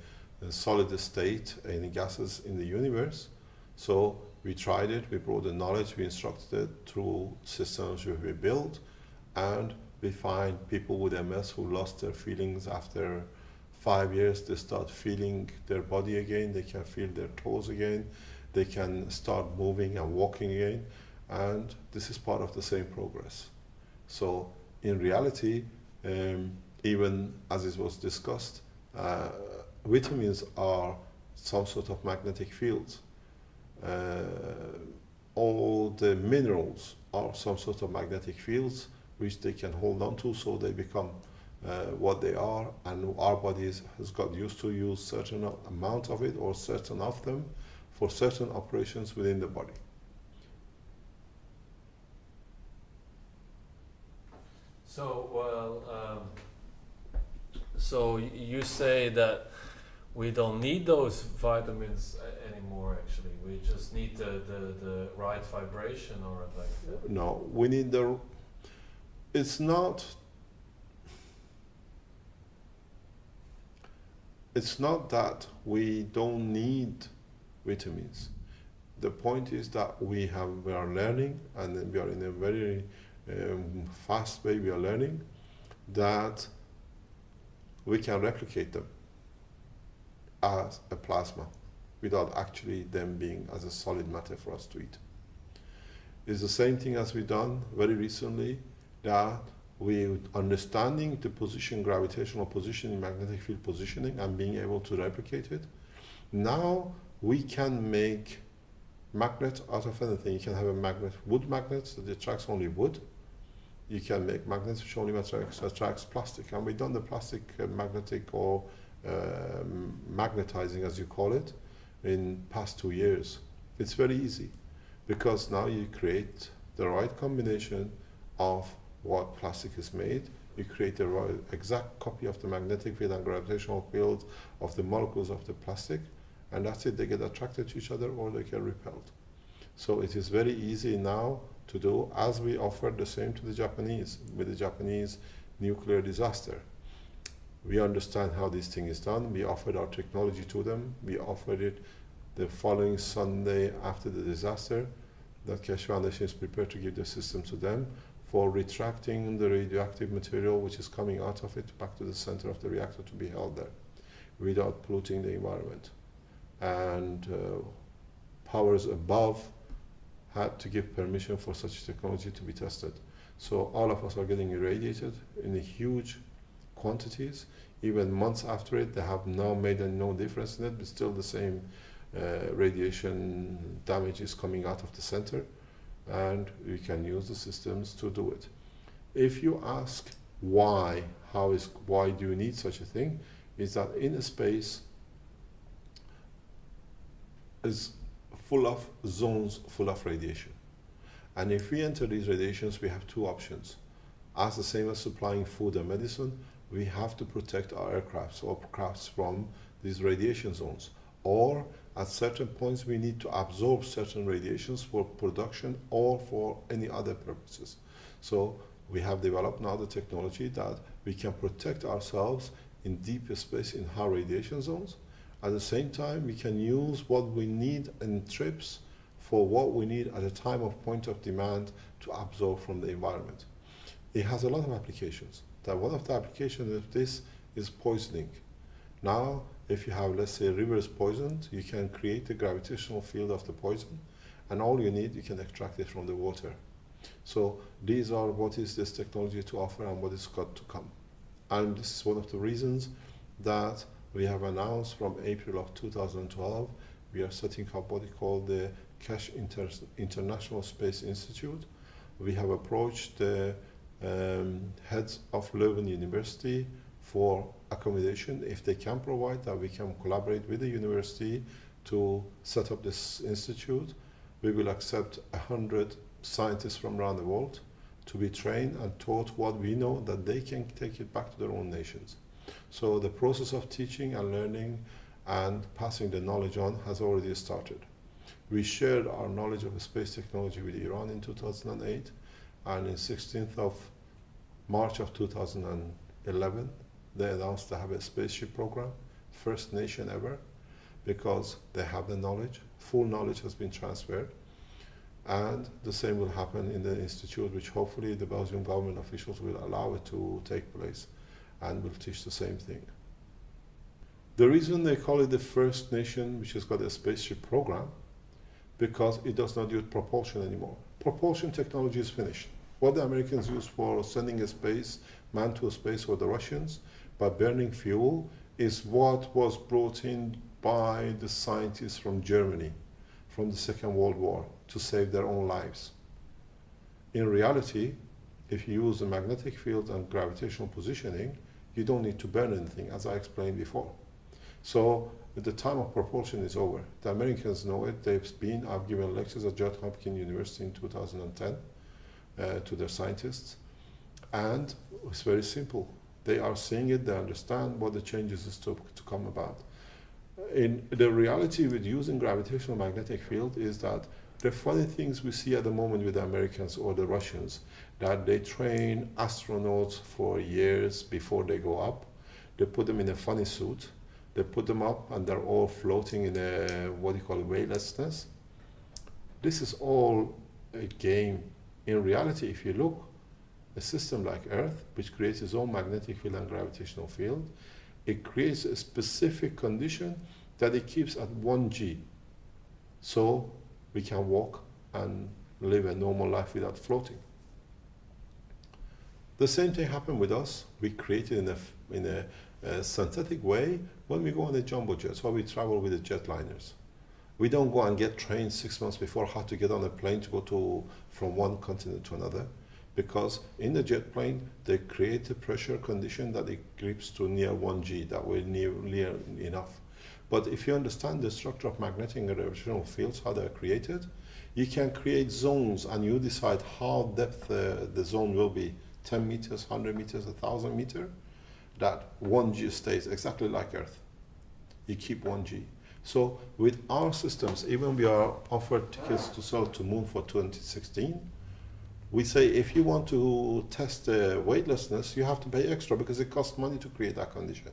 a solid state in gases in the universe. So we tried it, we brought the knowledge, we instructed it through systems we built, and we find people with MS who lost their feelings after five years, they start feeling their body again, they can feel their toes again, they can start moving and walking again, and this is part of the same progress. So, in reality, um, even as it was discussed, uh, vitamins are some sort of magnetic fields. Uh, all the minerals are some sort of magnetic fields which they can hold on to so they become uh, what they are and our bodies has got used to use certain amount of it or certain of them for certain operations within the body. So, well, um, so you say that we don't need those vitamins anymore. Actually, we just need the, the, the right vibration, or like. No, we need the. It's not. It's not that we don't need vitamins. The point is that we have we are learning and we are in a very um, fast way we are learning that we can replicate them as a plasma without actually them being as a solid matter for us to eat. It's the same thing as we've done very recently that we understanding the position, gravitational position, magnetic field positioning and being able to replicate it. Now we can make magnet out of anything. You can have a magnet, wood magnet that attracts only wood. you can make magnets which only attracts, attracts plastic. And we've done the plastic uh, magnetic or Um, magnetizing, as you call it, in past two years. It's very easy because now you create the right combination of what plastic is made. You create the right exact copy of the magnetic field and gravitational field of the molecules of the plastic, and that's it. They get attracted to each other or they get repelled. So it is very easy now to do as we offered the same to the Japanese with the Japanese nuclear disaster. We understand how this thing is done. We offered our technology to them. We offered it the following Sunday after the disaster that Keshe Foundation is prepared to give the system to them for retracting the radioactive material which is coming out of it back to the center of the reactor to be held there without polluting the environment. And uh, powers above had to give permission for such technology to be tested. So all of us are getting irradiated in a huge quantities. Even months after it, they have now made a no difference in it, but still the same uh, radiation damage is coming out of the center, and we can use the systems to do it. If you ask why, how is why do you need such a thing, is that in a space is full of zones full of radiation. And if we enter these radiations, we have two options. As the same as supplying food and medicine, we have to protect our aircrafts or crafts from these radiation zones. Or at certain points, we need to absorb certain radiations for production or for any other purposes. So we have developed now the technology that we can protect ourselves in deep space in high radiation zones at the same time, we can use what we need in trips for what we need at a time of point of demand to absorb from the environment. It has a lot of applications. That one of the applications of this is poisoning. Now, if you have, let's say, rivers poisoned, you can create the gravitational field of the poison, and all you need, you can extract it from the water. So these are what is this technology to offer and what is got to come. And this is one of the reasons that we have announced from April of 2012, we are setting up what we call the Keshe Inter International Space Institute. We have approached the um, heads of Leuven University for accommodation. If they can provide that, we can collaborate with the university to set up this institute. We will accept 100 scientists from around the world to be trained and taught what we know that they can take it back to their own nations. So the process of teaching and learning and passing the knowledge on has already started. We shared our knowledge of space technology with Iran in 2008, and in 16th of March of 2011, they announced to have a spaceship program, first nation ever, because they have the knowledge, full knowledge has been transferred, and the same will happen in the institute, which hopefully the Belgian government officials will allow it to take place and will teach the same thing. The reason they call it the first nation which has got a spaceship program, because it does not use propulsion anymore. Propulsion technology is finished. What the Americans use for sending a space, man to a space, or the Russians, by burning fuel, is what was brought in by the scientists from Germany from the Second World War to save their own lives. In reality, if you use the magnetic field and gravitational positioning, you don't need to burn anything, as I explained before. So the time of propulsion is over. The Americans know it. They've been, I've given lectures at Johns Hopkins University in 2010 uh, to their scientists. And it's very simple. They are seeing it, they understand what the changes is to, to come about. In the reality with using gravitational magnetic field is that the funny things we see at the moment with the Americans or the Russians, that they train astronauts for years before they go up. They put them in a funny suit. They put them up and they're all floating in a, what you call weightlessness. This is all a game. In reality, if you look, a system like Earth, which creates its own magnetic field and gravitational field, it creates a specific condition that it keeps at 1G. So we can walk and live a normal life without floating. The same thing happened with us. We created in a, in a, a synthetic way when we go on the jumbo jets, or we travel with the jetliners. We don't go and get trained six months before how to get on a plane to go to from one continent to another. because in the jet plane they create a pressure condition that it grips to near 1g that will near, near enough but if you understand the structure of magnetic and gravitational fields how they're created you can create zones and you decide how depth uh, the zone will be 10 meters 100 meters 1000 meter that 1g stays exactly like earth you keep 1g so with our systems even we are offered tickets to sell to moon for 2016 we say if you want to test the weightlessness, you have to pay extra because it costs money to create that condition.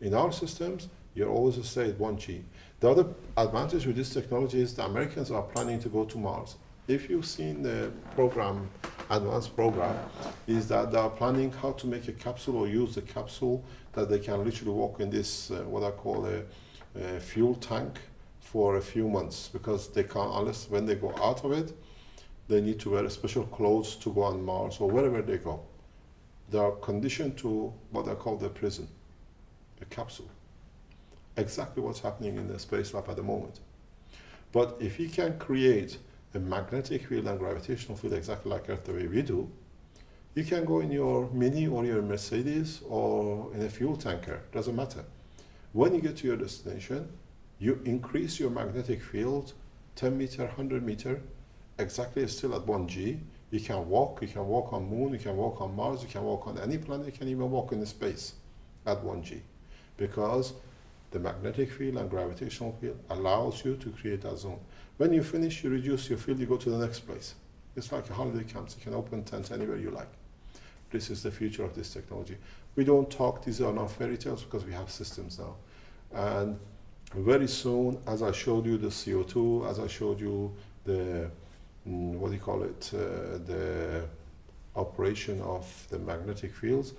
In our systems, you're always stay at 1G. The other advantage with this technology is the Americans are planning to go to Mars. If you've seen the program, advanced program, is that they are planning how to make a capsule or use the capsule that they can literally walk in this, uh, what I call a, a fuel tank for a few months because they can't, unless when they go out of it, they need to wear special clothes to go on Mars or wherever they go. They are conditioned to what I call the prison, a capsule. Exactly what's happening in the space lab at the moment. But if you can create a magnetic field and gravitational field exactly like Earth the way we do, you can go in your Mini or your Mercedes or in a fuel tanker, doesn't matter. When you get to your destination, you increase your magnetic field 10 meter, 100 meter, exactly still at 1G. You can walk, you can walk on moon, you can walk on Mars, you can walk on any planet, you can even walk in space at 1G. Because the magnetic field and gravitational field allows you to create a zone. When you finish, you reduce your field, you go to the next place. It's like a holiday camp. You can open tents anywhere you like. This is the future of this technology. We don't talk, these are not fairy tales because we have systems now. And very soon, as I showed you the CO2, as I showed you the Mm, what do you call it, uh, the operation of the magnetic fields,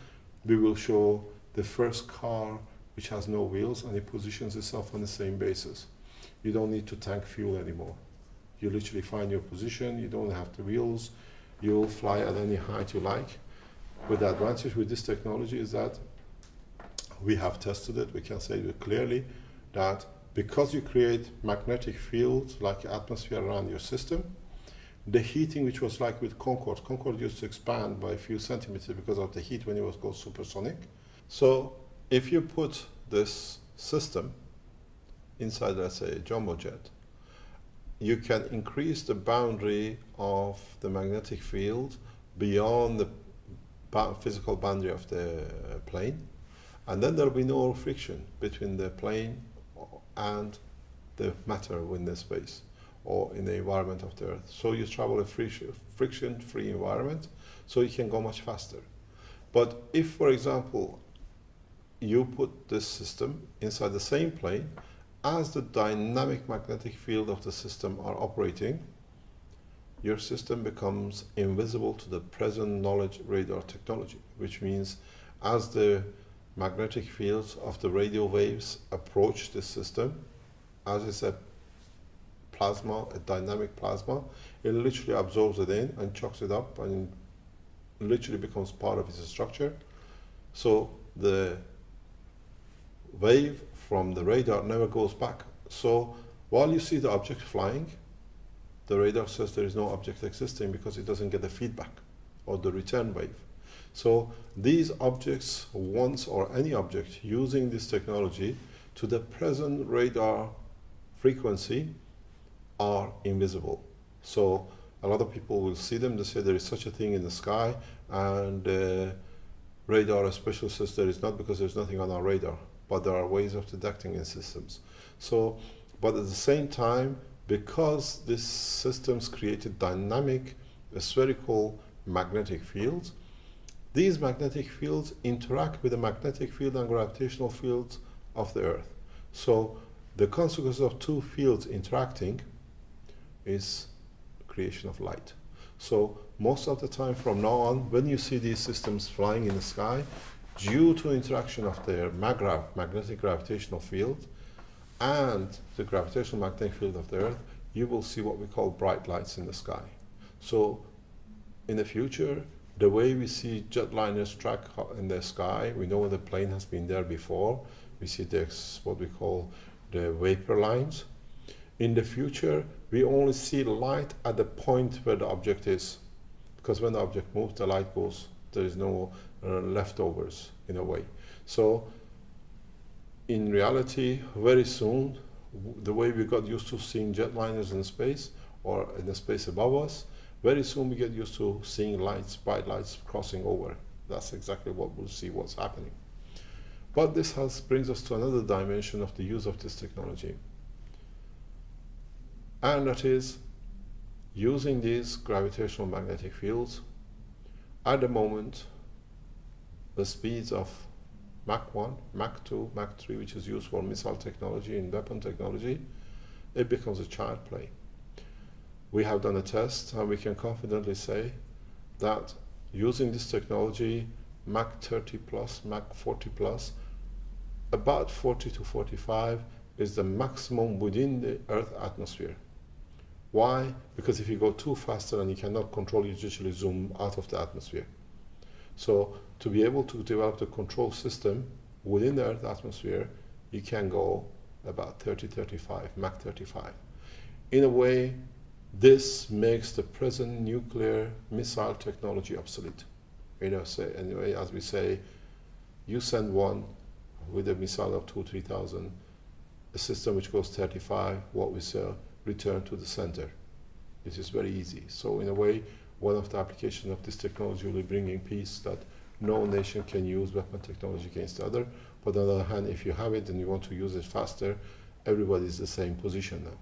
we will show the first car which has no wheels and it positions itself on the same basis. You don't need to tank fuel anymore. You literally find your position, you don't have the wheels, you'll fly at any height you like. But the advantage with this technology is that we have tested it, we can say clearly that because you create magnetic fields like atmosphere around your system, the heating, which was like with Concorde, Concorde used to expand by a few centimeters because of the heat when it was called supersonic. So if you put this system inside, let's say, a jumbo jet, you can increase the boundary of the magnetic field beyond the physical boundary of the uh, plane, and then there will be no friction between the plane and the matter in the space or in the environment of the Earth. So you travel a friction-free environment, so you can go much faster. But if, for example, you put this system inside the same plane, as the dynamic magnetic field of the system are operating, your system becomes invisible to the present knowledge radar technology, which means as the magnetic fields of the radio waves approach the system, as I a plasma, a dynamic plasma, it literally absorbs it in and chucks it up and literally becomes part of its structure. So the wave from the radar never goes back. So while you see the object flying, the radar says there is no object existing because it doesn't get the feedback or the return wave. So these objects, once or any object using this technology to the present radar frequency are invisible. So a lot of people will see them, they say there is such a thing in the sky, and uh, radar especially says there is not because there's nothing on our radar, but there are ways of detecting in systems. So, but at the same time, because these systems created dynamic spherical magnetic fields, these magnetic fields interact with the magnetic field and gravitational fields of the Earth. So the consequence of two fields interacting is creation of light. So most of the time from now on, when you see these systems flying in the sky, due to interaction of their MaGrav, magnetic gravitational field, and the gravitational magnetic field of the Earth, you will see what we call bright lights in the sky. So in the future, the way we see jetliners track in the sky, we know the plane has been there before. We see this, what we call the vapor lines. In the future, we only see light at the point where the object is because when the object moves, the light goes. There is no Uh, leftovers in a way. So, in reality, very soon, the way we got used to seeing jetliners in space or in the space above us, very soon we get used to seeing lights, bright lights crossing over. That's exactly what we'll see what's happening. But this has, brings us to another dimension of the use of this technology. And that is using these gravitational magnetic fields at the moment the speeds of Mach 1, Mach 2, Mach 3, which is used for missile technology and weapon technology, it becomes a child play. We have done a test and we can confidently say that using this technology, Mach 30 plus, Mach 40 plus, about 40 to 45 is the maximum within the Earth atmosphere. Why? Because if you go too faster and you cannot control, you usually zoom out of the atmosphere. So to be able to develop the control system within the Earth atmosphere, you can go about 30, 35, Mach 35. In a way, this makes the present nuclear missile technology obsolete. You know, say anyway, as we say, you send one with a missile of two, three thousand, a system which goes 35, what we say, return to the center. It is very easy. So in a way, one of the applications of this technology will be bringing peace that no nation can use weapon technology against the other. But on the other hand, if you have it and you want to use it faster, everybody is the same position now.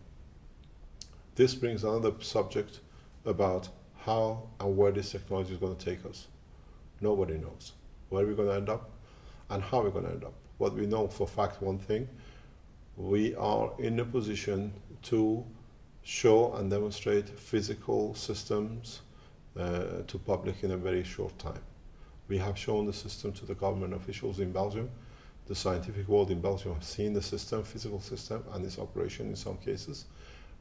This brings another subject about how and where this technology is going to take us. Nobody knows where we're going to end up and how we're going to end up. What we know for fact, one thing, we are in a position to show and demonstrate physical systems uh, to public in a very short time. We have shown the system to the government officials in Belgium. The scientific world in Belgium have seen the system, physical system, and its operation in some cases.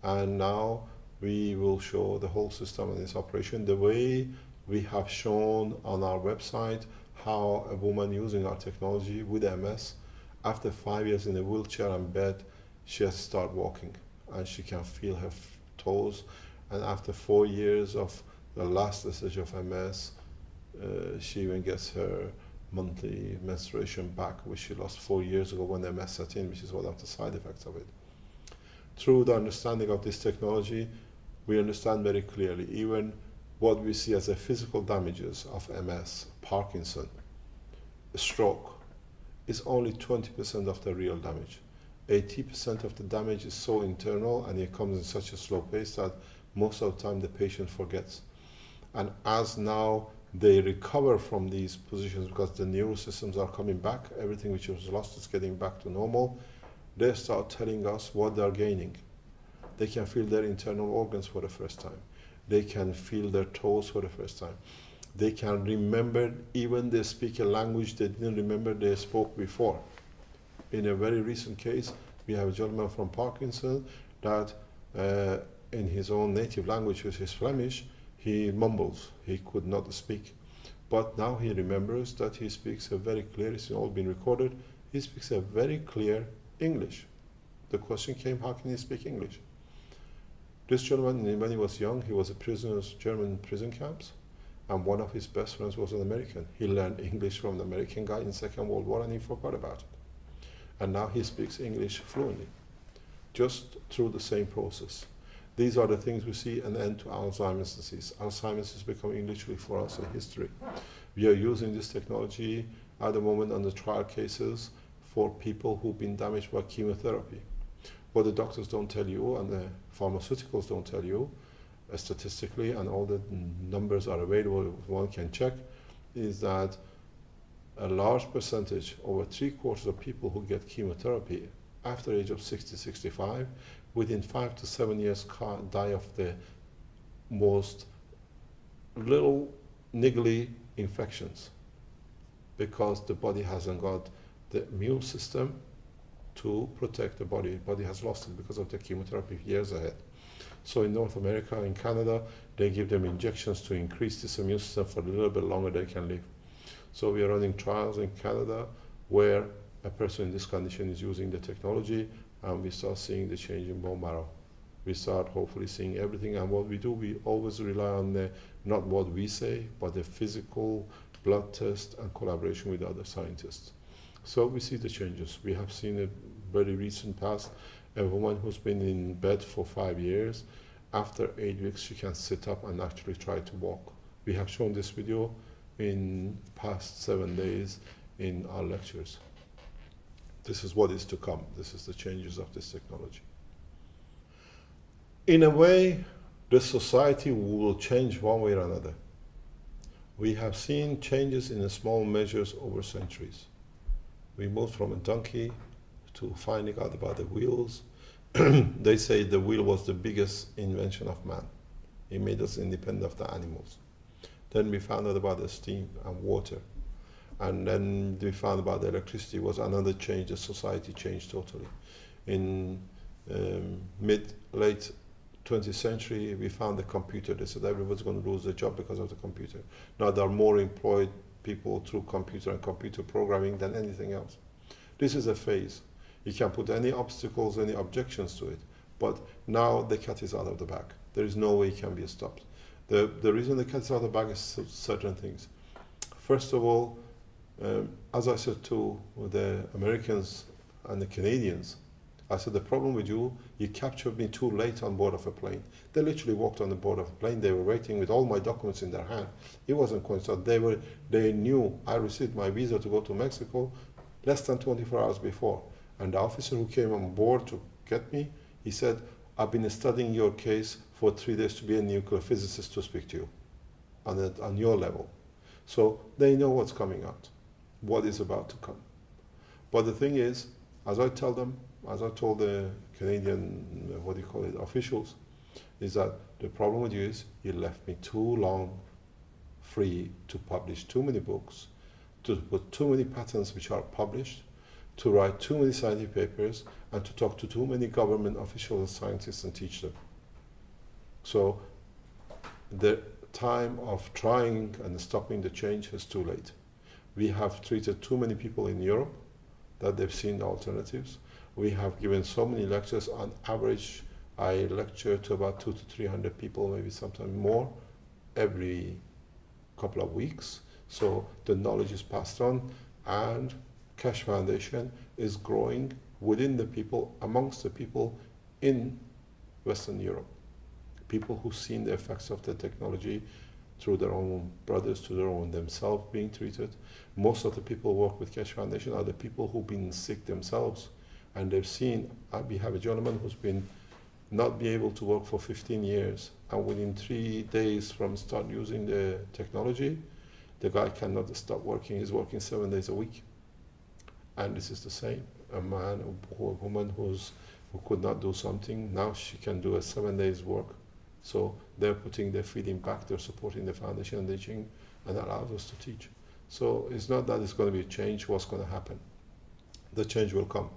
And now we will show the whole system and its operation the way we have shown on our website how a woman using our technology with MS, after five years in a wheelchair and bed, she has started walking and she can feel her toes. And after four years of the last stage of MS, Uh, she even gets her monthly menstruation back, which she lost four years ago when MS set in, which is one of the side effects of it. Through the understanding of this technology, we understand very clearly even what we see as the physical damages of MS, Parkinson, stroke, is only 20% of the real damage. 80% of the damage is so internal and it comes in such a slow pace that most of the time the patient forgets. And as now they recover from these positions because the neural systems are coming back, everything which was lost is getting back to normal, they start telling us what they're gaining. They can feel their internal organs for the first time. They can feel their toes for the first time. They can remember, even they speak a language they didn't remember they spoke before. In a very recent case, we have a gentleman from Parkinson that, uh, in his own native language, which is Flemish, he mumbles. He could not speak. But now he remembers that he speaks a very clear, it's all been recorded, he speaks a very clear English. The question came, how can he speak English? This gentleman, when he was young, he was a prisoner of German prison camps, and one of his best friends was an American. He learned English from the American guy in Second World War, and he forgot about it. And now he speaks English fluently, just through the same process. These are the things we see an end to Alzheimer's disease. Alzheimer's is becoming literally for us a history. We are using this technology at the moment on the trial cases for people who've been damaged by chemotherapy. What the doctors don't tell you and the pharmaceuticals don't tell you, uh, statistically, and all the numbers are available, one can check, is that a large percentage, over three quarters of people who get chemotherapy after age of 60, 65, within five to seven years die of the most little niggly infections because the body hasn't got the immune system to protect the body. Body has lost it because of the chemotherapy years ahead. So in North America, in Canada, they give them injections to increase this immune system for a little bit longer they can live. So we are running trials in Canada where a person in this condition is using the technology and we start seeing the change in bone marrow. we start hopefully seeing everything. And what we do, we always rely on the, not what we say, but the physical blood test and collaboration with other scientists. So we see the changes. We have seen a very recent past, a woman who's been in bed for five years, after eight weeks she can sit up and actually try to walk. We have shown this video in past seven days in our lectures. This is what is to come. This is the changes of this technology. In a way, the society will change one way or another. We have seen changes in small measures over centuries. We moved from a donkey to finding out about the wheels. they say the wheel was the biggest invention of man. It made us independent of the animals. Then we found out about the steam and water. And then we found about the electricity was another change. The society changed totally. In um, mid, late 20th century, we found the computer. They said everyone's going to lose their job because of the computer. Now there are more employed people through computer and computer programming than anything else. This is a phase. You can put any obstacles, any objections to it, but now the cat is out of the bag. There is no way it can be stopped. The, the reason the cat is out of the bag is certain things. First of all, um, as I said to the Americans and the Canadians, I said, the problem with you, you captured me too late on board of a plane. They literally walked on the board of a plane. They were waiting with all my documents in their hand. It wasn't coincidence. They, were, they knew I received my visa to go to Mexico less than 24 hours before. And the officer who came on board to get me, he said, I've been studying your case for three days to be a nuclear physicist to speak to you on, a, on your level. So they know what's coming out, what is about to come. But the thing is, as I tell them, as I told the Canadian, what do you call it, officials, is that the problem with you is you left me too long free to publish too many books, to put too many patents which are published, to write too many scientific papers, and to talk to too many government officials and scientists and teach them. So the time of trying and stopping the change is too late. We have treated too many people in Europe that they've seen alternatives. We have given so many lectures. On average, I lecture to about two to three hundred people, maybe sometimes more, every couple of weeks. So the knowledge is passed on, and Keshe Foundation is growing within the people, amongst the people in Western Europe. People who've seen the effects of the technology through their own brothers, to their own themselves being treated. Most of the people who work with Keshe Foundation are the people who've been sick themselves and they've seen, uh, we have a gentleman who's been not be able to work for 15 years and within three days from start using the technology, the guy cannot stop working, he's working seven days a week. And this is the same. A man or a woman who's, who could not do something, now she can do a seven days work. So they're putting their feeding back, they're supporting the foundation and teaching and allows us to teach. So it's not that it's going to be a change, what's going to happen. The change will come.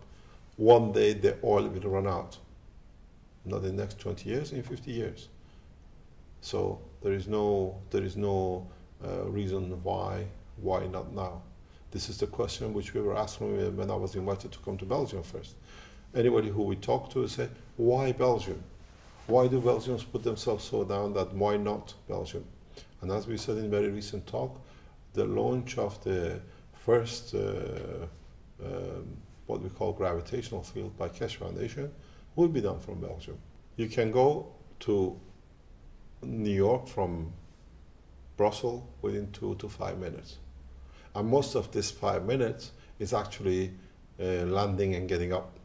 One day the oil will run out. Not in the next 20 years, in 50 years. So there is no, there is no uh, reason why, why not now? This is the question which we were asking when I was invited to come to Belgium first. Anybody who we talked to said, why Belgium? Why do Belgians put themselves so down that why not Belgium? And as we said in very recent talk, the launch of the first uh, um, what we call gravitational field by Keshe Foundation will be done from Belgium. You can go to New York from Brussels within two to five minutes. And most of this five minutes is actually uh, landing and getting up.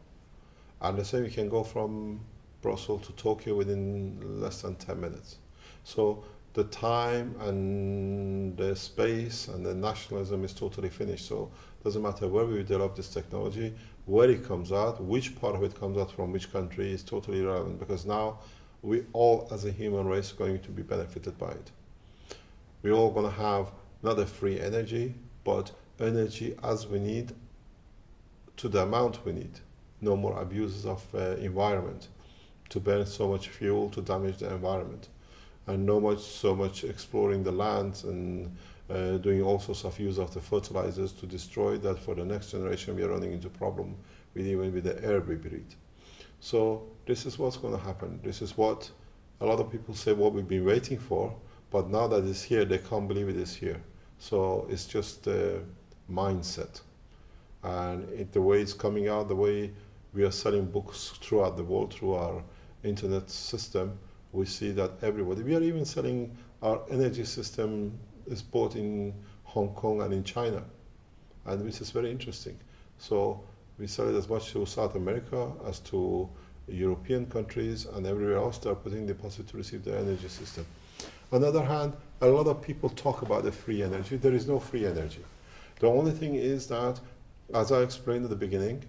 And the same you can go from Brussels to Tokyo within less than 10 minutes. So the time and the space and the nationalism is totally finished. So it doesn't matter where we develop this technology, where it comes out, which part of it comes out from which country is totally irrelevant because now we all as a human race are going to be benefited by it. We're all going to have not a free energy, but energy as we need to the amount we need. No more abuses of uh, environment to burn so much fuel to damage the environment and no much so much exploring the land and uh, doing all sorts of use of the fertilizers to destroy that for the next generation we are running into problem with even with the air we breathe. So this is what's going to happen. This is what a lot of people say what we've been waiting for, but now that it's here, they can't believe it is here. So it's just the mindset. And it, the way it's coming out, the way we are selling books throughout the world through our internet system, we see that everybody, we are even selling our energy system is bought in Hong Kong and in China. And this is very interesting. So we sell it as much to South America as to European countries and everywhere else they are putting deposit to receive the energy system. On the other hand, a lot of people talk about the free energy. There is no free energy. The only thing is that, as I explained at the beginning,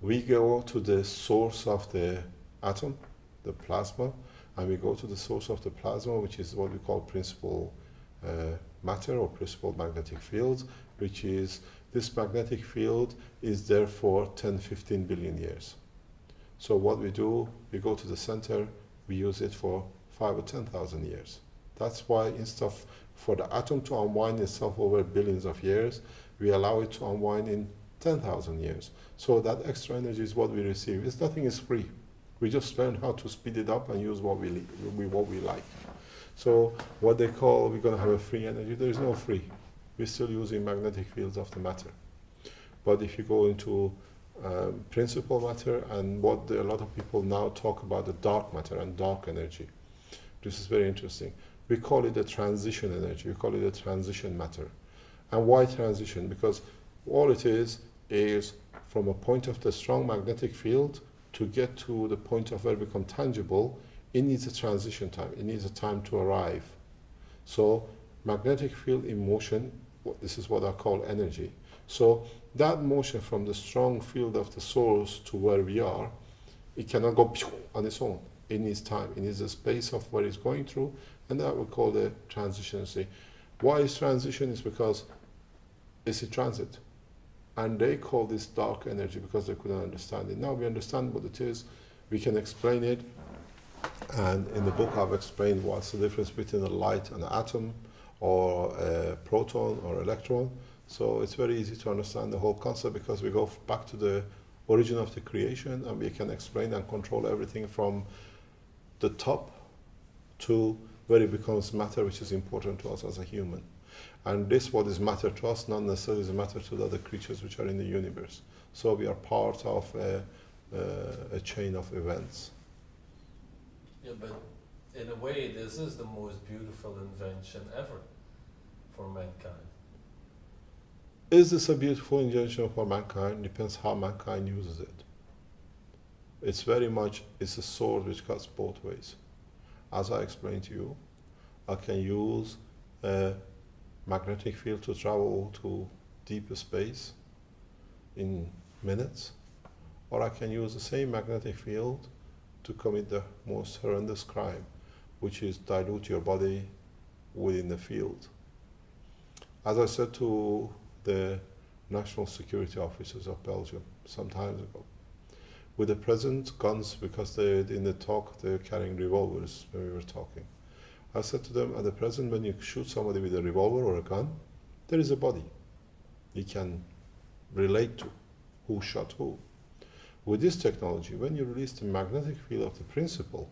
we go to the source of the atom, the plasma, and we go to the source of the plasma, which is what we call principal uh, matter or principal magnetic field, which is this magnetic field is there for 10, 15 billion years. So what we do, we go to the center, we use it for five or 10,000 years. That's why instead of for the atom to unwind itself over billions of years, we allow it to unwind in 10,000 years. So that extra energy is what we receive. It's nothing is free. We just learn how to speed it up and use what we, what we like. So what they call, we're going to have a free energy, there is no free. We're still using magnetic fields of the matter. But if you go into um, principal matter and what the, a lot of people now talk about the dark matter and dark energy, this is very interesting. We call it a transition energy, we call it a transition matter. And why transition? Because all it is is from a point of the strong magnetic field to get to the point of where we become tangible, it needs a transition time. It needs a time to arrive. So magnetic field in motion, this is what I call energy. So that motion from the strong field of the source to where we are, it cannot go on its own. It needs time. It needs a space of what it's going through, and that we call the transition. See, why is transition? Is because it's a transit. And they call this dark energy because they couldn't understand it. Now we understand what it is, we can explain it. And in the book, I've explained what's the difference between a light and an atom, or a proton or electron. So it's very easy to understand the whole concept because we go back to the origin of the creation and we can explain and control everything from the top to where it becomes matter, which is important to us as a human. And this, what is matter to us, not necessarily is matter to the other creatures which are in the universe. So we are part of a, a, a chain of events. Yeah, but in a way, this is the most beautiful invention ever for mankind. Is this a beautiful invention for mankind? Depends how mankind uses it. It's very much, it's a sword which cuts both ways. As I explained to you, I can use a magnetic field to travel to deeper space in minutes, or I can use the same magnetic field to commit the most horrendous crime, which is dilute your body within the field. As I said to the national security officers of Belgium some time ago, with the present guns, because they in the talk they're carrying revolvers when we were talking. I said to them, at the present, when you shoot somebody with a revolver or a gun, there is a body. You can relate to who shot who. With this technology, when you release the magnetic field of the principle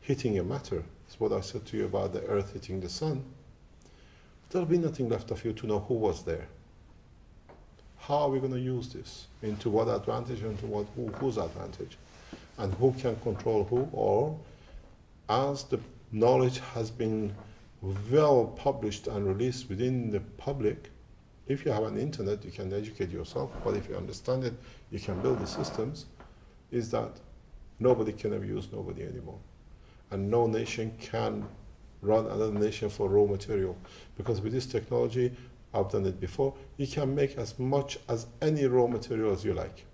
hitting a matter, is what I said to you about the earth hitting the sun, there'll be nothing left of you to know who was there. How are we going to use this? Into what advantage and to what who, whose advantage? And who can control who? Or as the knowledge has been well published and released within the public, if you have an internet, you can educate yourself, but if you understand it, you can build the systems, is that nobody can abuse nobody anymore. And no nation can run another nation for raw material. Because with this technology, I've done it before, you can make as much as any raw material as you like.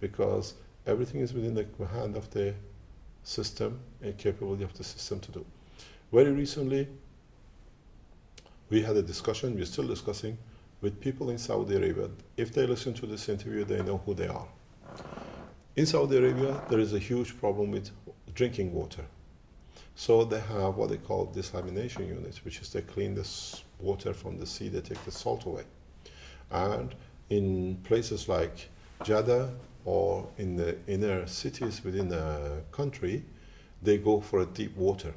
Because everything is within the hand of the system and capability of the system to do. Very recently, we had a discussion, we're still discussing, with people in Saudi Arabia. If they listen to this interview, they know who they are. In Saudi Arabia, there is a huge problem with drinking water. So they have what they call desalination units, which is they clean this water from the sea, they take the salt away. And in places like Jeddah or in the inner cities within a country, they go for a deep water.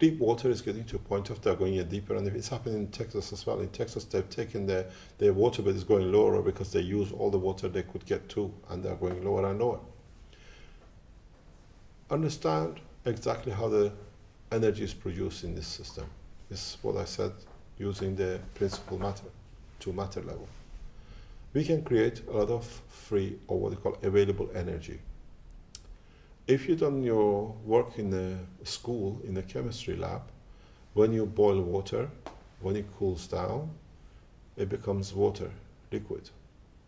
Deep water is getting to a point of they're going deeper, and it's happening in Texas as well. In Texas, they've taken their, their water bed is going lower because they use all the water they could get to, and they're going lower and lower. Understand exactly how the energy is produced in this system. This is what I said using the principal matter to matter level. We can create a lot of free or what they call available energy. If you've done your work in the school, in the chemistry lab, when you boil water, when it cools down, it becomes water, liquid.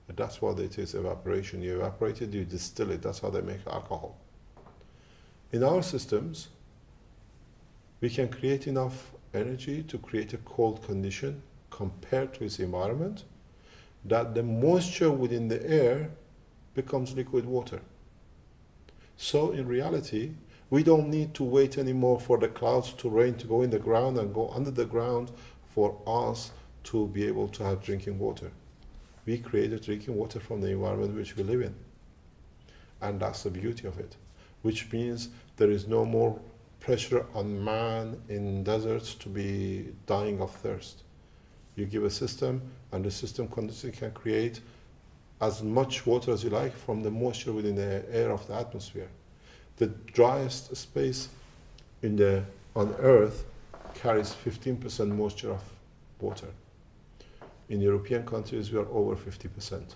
And that's what it is evaporation. You evaporate it, you distill it. That's how they make alcohol. In our systems, we can create enough energy to create a cold condition compared to its environment that the moisture within the air becomes liquid water. So in reality, we don't need to wait anymore for the clouds to rain to go in the ground and go under the ground for us to be able to have drinking water. We created drinking water from the environment which we live in. And that's the beauty of it, which means there is no more pressure on man in deserts to be dying of thirst. You give a system, and the system continuously can create as much water as you like from the moisture within the air of the atmosphere. The driest space in the, on Earth carries 15% moisture of water. In European countries, we are over 50%.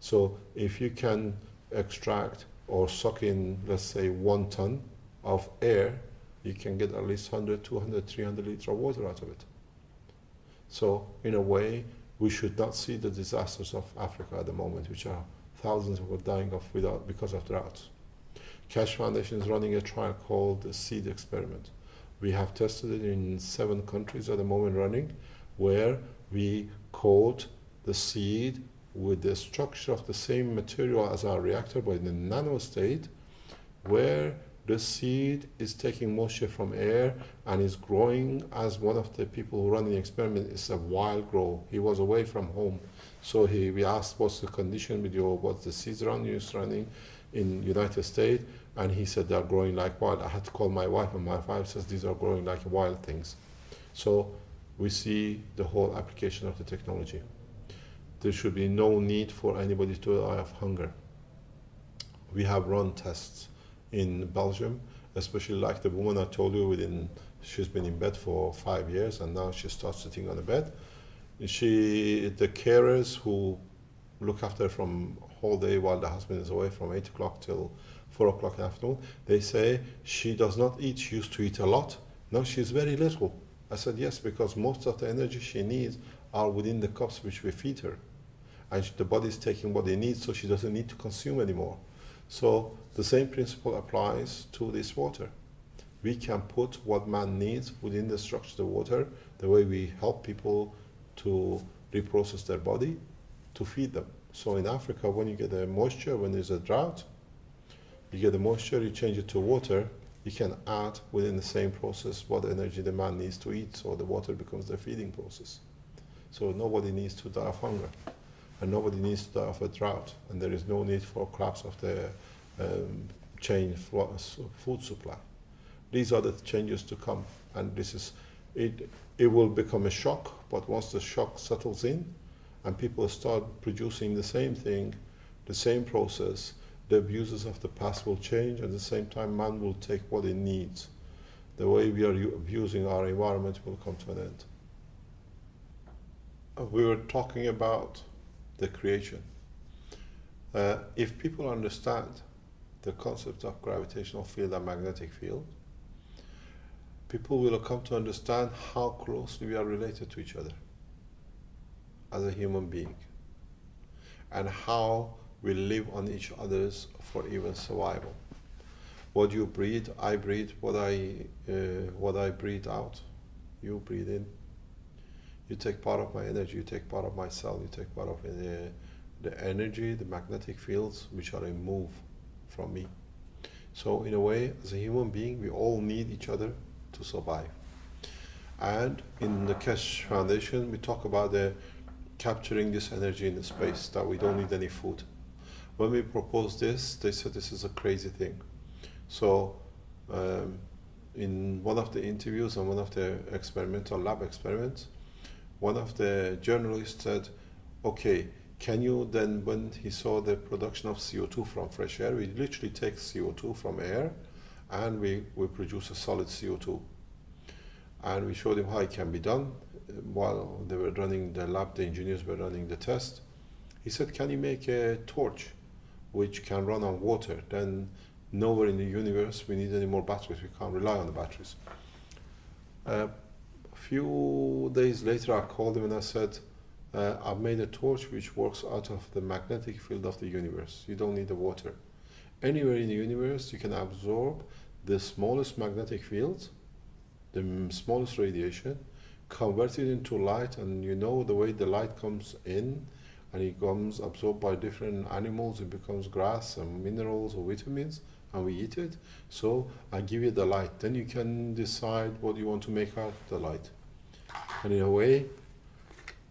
So if you can extract or suck in, let's say, one ton of air, you can get at least 100, 200, 300 liters of water out of it. So, in a way, we should not see the disasters of Africa at the moment, which are thousands who are dying of without because of droughts. Keshe Foundation is running a trial called the Seed Experiment. We have tested it in seven countries at the moment running, where we coat the seed with the structure of the same material as our reactor, but in a nano state, where the seed is taking moisture from air and is growing as one of the people who run the experiment is a wild grow. He was away from home. So he, we asked what's the condition with your, what's the seeds run you're running in United States? And he said they're growing like wild. I had to call my wife and my wife says these are growing like wild things. So we see the whole application of the technology. There should be no need for anybody to die of hunger. We have run tests in Belgium, especially like the woman I told you within she's been in bed for five years and now she starts sitting on the bed. She the carers who look after her from whole day while the husband is away from eight o'clock till four o'clock in the afternoon, they say she does not eat, she used to eat a lot. Now she's very little. I said yes, because most of the energy she needs are within the cups which we feed her. And the body is taking what it needs, so she doesn't need to consume anymore. So the same principle applies to this water. We can put what man needs within the structure of the water, the way we help people to reprocess their body, to feed them. So in Africa, when you get the moisture, when there's a drought, you get the moisture, you change it to water, you can add within the same process what energy the man needs to eat, so the water becomes the feeding process. So nobody needs to die of hunger, and nobody needs to die of a drought, and there is no need for collapse of the um, change food supply. These are the changes to come, and this is it. It will become a shock, but once the shock settles in, and people start producing the same thing, the same process, the abuses of the past will change. At the same time, man will take what he needs. The way we are abusing our environment will come to an end. Uh, we were talking about the creation. Uh, if people understand the concept of gravitational field and magnetic field, people will come to understand how closely we are related to each other as a human being and how we live on each other's for even survival. What you breathe, I breathe. What I uh, what I breathe out, you breathe in. You take part of my energy. You take part of my cell. You take part of the, the energy, the magnetic fields which are in move from me. So, in a way, as a human being, we all need each other to survive. And in the Keshe Foundation, we talk about the capturing this energy in the space, that we don't need any food. when we proposed this, they said this is a crazy thing. So, um, in one of the interviews and one of the experimental lab experiments, one of the journalists said, "Okay, can you then?" When he saw the production of CO2 from fresh air, we literally take CO2 from air, and we we produce a solid CO2. And we showed him how it can be done. While they were running the lab, the engineers were running the test. He said, "Can you make a torch?" which can run on water, then nowhere in the universe we need any more batteries. We can't rely on the batteries. Uh, few days later, I called him and I said, uh, I've made a torch which works out of the magnetic field of the universe. You don't need the water. Anywhere in the universe, you can absorb the smallest magnetic field, the smallest radiation, convert it into light, and you know the way the light comes in and it comes absorbed by different animals. It becomes grass and minerals or vitamins, and we eat it. So I give you the light. Then you can decide what you want to make out of the light. And in a way,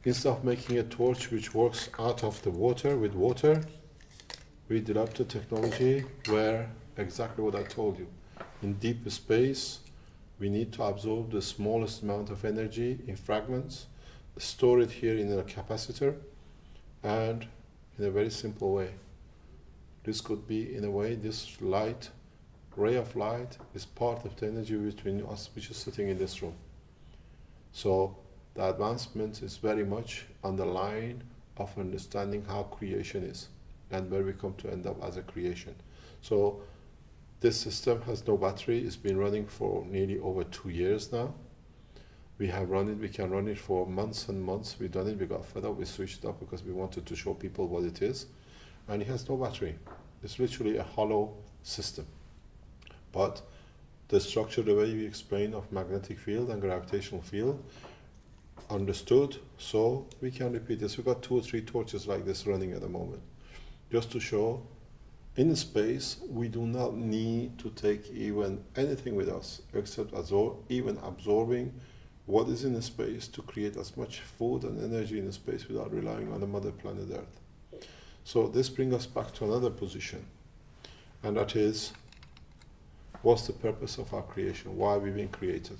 instead of making a torch which works out of the water with water, we developed a technology where exactly what I told you. In deep space, we need to absorb the smallest amount of energy in fragments, store it here in a capacitor, and in a very simple way. This could be, in a way, this light, ray of light, is part of the energy between us which is sitting in this room. So the advancement is very much on the line of understanding how creation is and where we come to end up as a creation. So this system has no battery. It's been running for nearly over two years now. We have run it, we can run it for months and months. We've done it, we got fed up, we switched it up because we wanted to show people what it is. And it has no battery. It's literally a hollow system. But the structure, the way we explain of magnetic field and gravitational field, understood, so we can repeat this. We've got two or three torches like this running at the moment. Just to show in space, we do not need to take even anything with us except absor- even absorbing what is in the space to create as much food and energy in the space without relying on the mother planet Earth. So this brings us back to another position, and that is, what's the purpose of our creation? Why we've been created?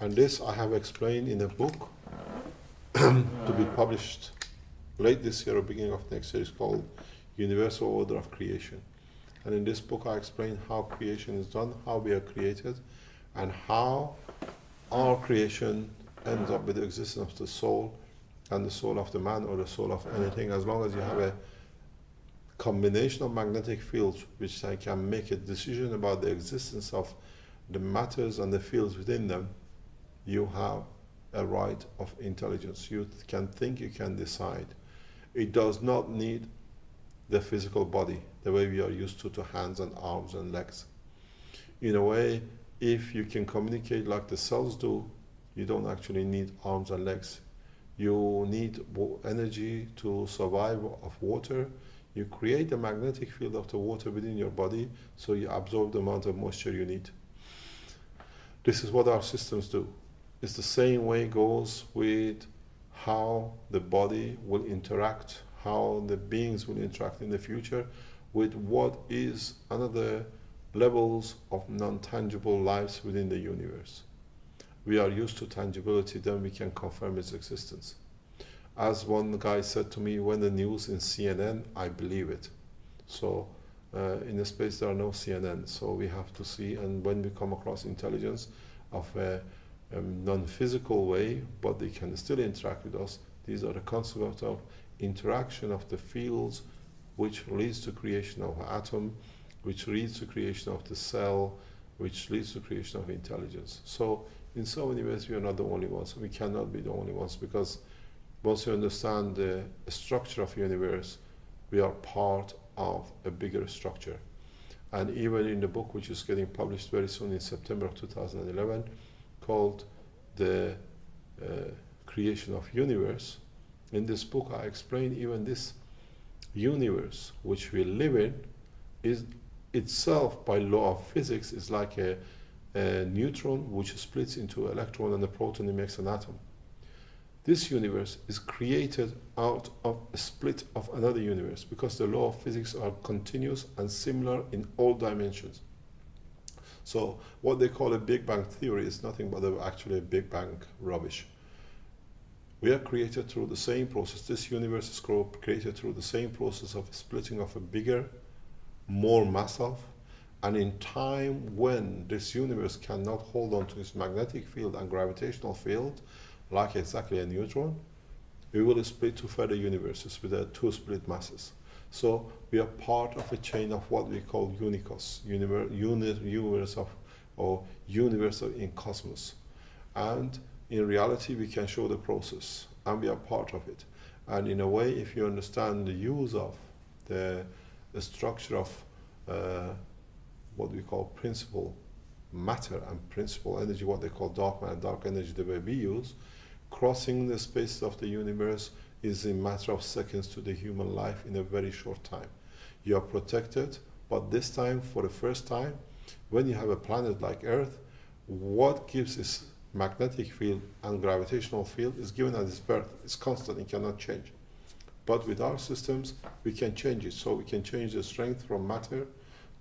And this I have explained in a book to be published late this year or beginning of next year. It's called Universal Order of Creation. And in this book, I explain how creation is done, how we are created, and how our creation ends up with the existence of the soul and the soul of the man or the soul of anything, as long as you have a combination of magnetic fields which I can make a decision about the existence of the matters and the fields within them, you have a right of intelligence. You can think, you can decide. It does not need the physical body, the way we are used to, to hands and arms and legs. In a way, if you can communicate like the cells do, you don't actually need arms and legs. You need energy to survive of water. You create a magnetic field of the water within your body so you absorb the amount of moisture you need. This is what our systems do. It's the same way goes with how the body will interact, how the beings will interact in the future with what is another levels of non-tangible lives within the universe. We are used to tangibility, then we can confirm its existence. As one guy said to me, when the news in CNN, I believe it. So uh, in the space there are no CNN, so we have to see, and when we come across intelligence of a um, non-physical way, but they can still interact with us, these are the consequences of interaction of the fields which leads to creation of atom, which leads to creation of the cell, which leads to creation of intelligence. So in so many ways we are not the only ones. We cannot be the only ones because once you understand the structure of universe, we are part of a bigger structure. And even in the book, which is getting published very soon in September of 2011, called The uh, Creation of Universe, in this book I explain even this universe which we live in is itself, by law of physics, is like a, a neutron which splits into electron and a proton and makes an atom. This universe is created out of a split of another universe because the law of physics are continuous and similar in all dimensions. So what they call a Big Bang theory is nothing but actually a Big Bang rubbish. We are created through the same process. This universe is created through the same process of splitting of a bigger, more massive, and in time when this universe cannot hold on to its magnetic field and gravitational field, like exactly a neutron, we will split to further universes with two split masses. So we are part of a chain of what we call unicos, universe, universe of or universe in cosmos. And in reality, we can show the process, and we are part of it. And in a way, if you understand the use of the, the structure of uh, what we call principal matter and principal energy, what they call dark matter, dark energy, the way we use, crossing the space of the universe is a matter of seconds to the human life in a very short time. You are protected, but this time, for the first time, when you have a planet like Earth, what gives its magnetic field and gravitational field is given at its birth. It's constant, it cannot change. But with our systems, we can change it. So we can change the strength from matter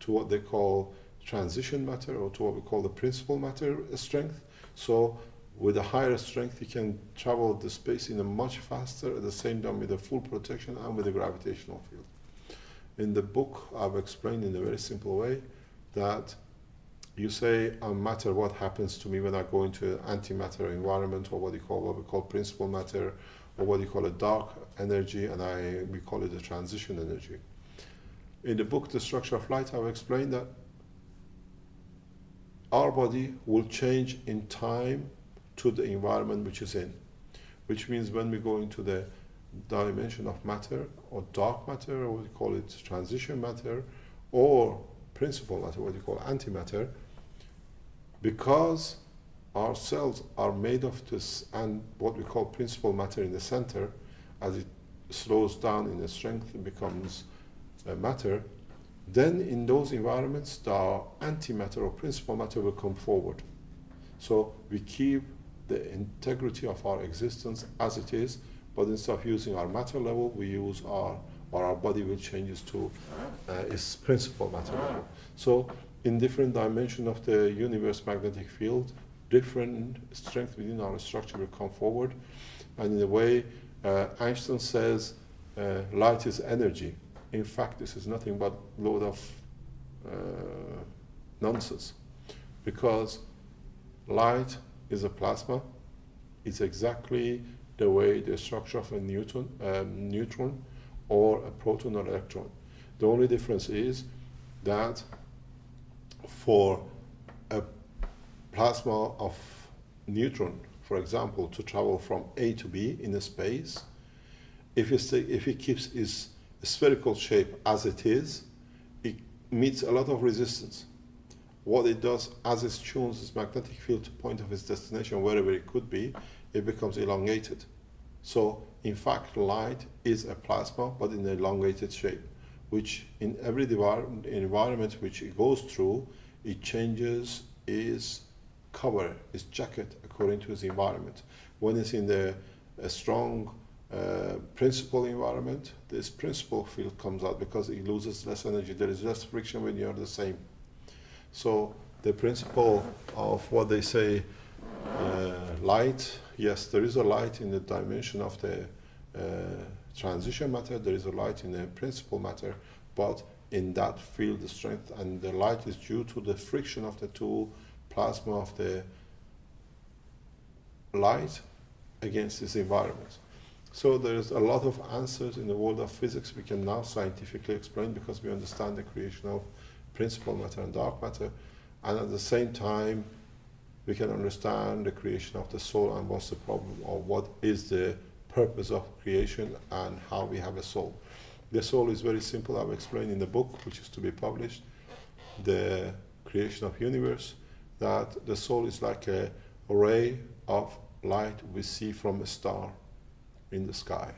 to what they call transition matter or to what we call the principal matter strength. So with a higher strength, you can travel the space in a much faster, at the same time with a full protection and with a gravitational field. In the book, I've explained in a very simple way that you say, matter what happens to me when I go into an antimatter environment, or what you call what we call principal matter, or what you call a dark energy, and I we call it a transition energy. In the book, The Structure of Light, I've explained that our body will change in time to the environment which is in, which means when we go into the dimension of matter or dark matter, or we call it transition matter, or principle matter, what you call antimatter, because our cells are made of this and what we call principal matter in the center, as it slows down in the strength, it becomes uh, matter, then in those environments, the antimatter or principal matter will come forward. So we keep the integrity of our existence as it is, but instead of using our matter level, we use our, or our body will changes to uh, its principal matter level. So in different dimension of the universe magnetic field, different strength within our structure will come forward. And in a way, uh, Einstein says uh, light is energy. In fact, this is nothing but load of uh, nonsense. Because light is a plasma. It's exactly the way the structure of a neutron, um, neutron or a proton or electron. The only difference is that for a plasma of neutron, for example, to travel from A to B in a space, if it, if it keeps its spherical shape as it is, it meets a lot of resistance what it does as it tunes its magnetic field to point of its destination, wherever it could be, it becomes elongated. So, in fact, light is a plasma, but in an elongated shape, which in every environment which it goes through, it changes its cover, its jacket, according to its environment. When it's in the a strong uh, principal environment, this principal field comes out because it loses less energy. There is less friction when you're the same. So the principle of what they say, uh, light, yes, there is a light in the dimension of the uh, transition matter, there is a light in the principal matter, but in that field the strength, and the light is due to the friction of the two plasma of the light against this environment. So there's a lot of answers in the world of physics we can now scientifically explain because we understand the creation of principal matter and dark matter, and at the same time, we can understand the creation of the soul and what's the problem or what is the purpose of creation and how we have a soul. The soul is very simple. I've explained in the book, which is to be published, the creation of universe, that the soul is like a ray of light we see from a star in the sky.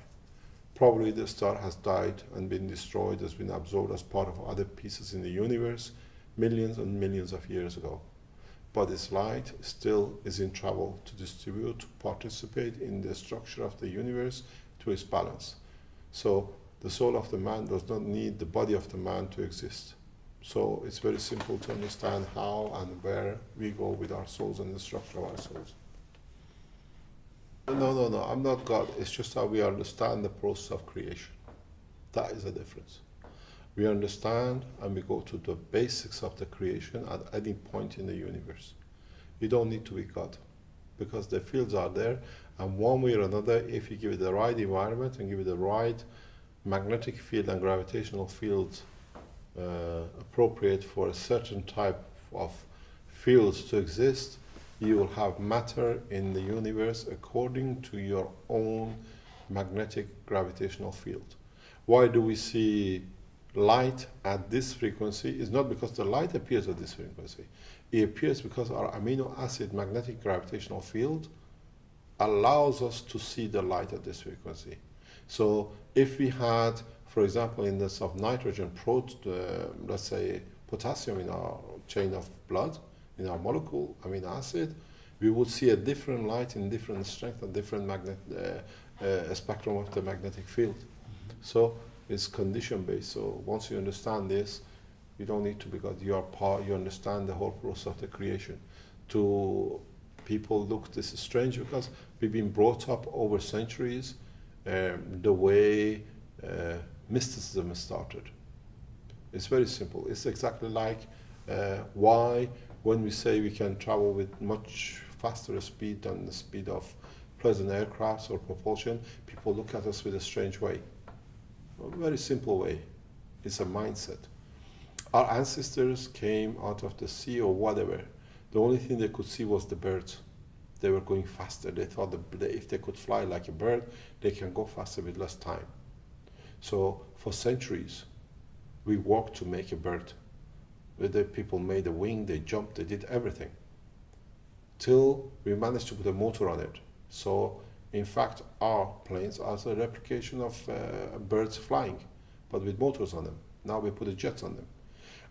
Probably the star has died and been destroyed, has been absorbed as part of other pieces in the universe millions and millions of years ago. but its light still is in travel to distribute, to participate in the structure of the universe to its balance. So the soul of the man does not need the body of the man to exist. So it's very simple to understand how and where we go with our souls and the structure of our souls. No, no, no, I'm not God. It's just how we understand the process of creation. That is the difference. We understand and we go to the basics of the creation at any point in the universe. You don't need to be God because the fields are there, and one way or another, if you give it the right environment and give it the right magnetic field and gravitational field uh, appropriate for a certain type of fields to exist, you will have matter in the universe according to your own magnetic gravitational field. Why do we see light at this frequency? Is not because the light appears at this frequency. It appears because our amino acid magnetic gravitational field allows us to see the light at this frequency. So if we had, for example, in this of nitrogen, prot, uh, let's say potassium in our chain of blood, in our molecule, amino acid, we would see a different light in different strength and different magnet, uh, uh, spectrum of the magnetic field. So it's condition based. So once you understand this, you don't need to because You are part. You understand the whole process of the creation. To people, look, this is strange because we've been brought up over centuries um, the way uh, mysticism started. It's very simple. It's exactly like uh, why when we say we can travel with much faster speed than the speed of present aircrafts or propulsion, people look at us with a strange way. A very simple way. It's a mindset. Our ancestors came out of the sea or whatever. The only thing they could see was the birds. They were going faster. They thought that if they could fly like a bird, they can go faster with less time. So for centuries, we worked to make a bird. The people made a wing, they jumped, they did everything. Till we managed to put a motor on it. So in fact, our planes are a replication of uh, birds flying, but with motors on them. Now we put a jets on them.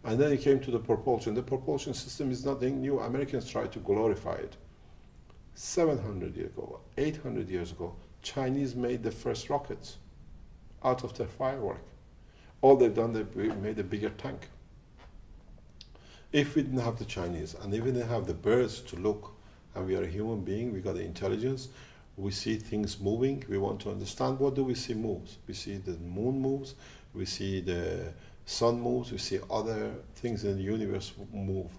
And then it came to the propulsion. The propulsion system is nothing new. Americans tried to glorify it. 700 years ago, 800 years ago, Chinese made the first rockets out of their firework. All they've done, they made a bigger tank. If we didn't have the Chinese, and if we didn't have the birds to look, and we are a human being, we got the intelligence, we see things moving, we want to understand what do we see moves. We see the moon moves, we see the sun moves, we see other things in the universe move.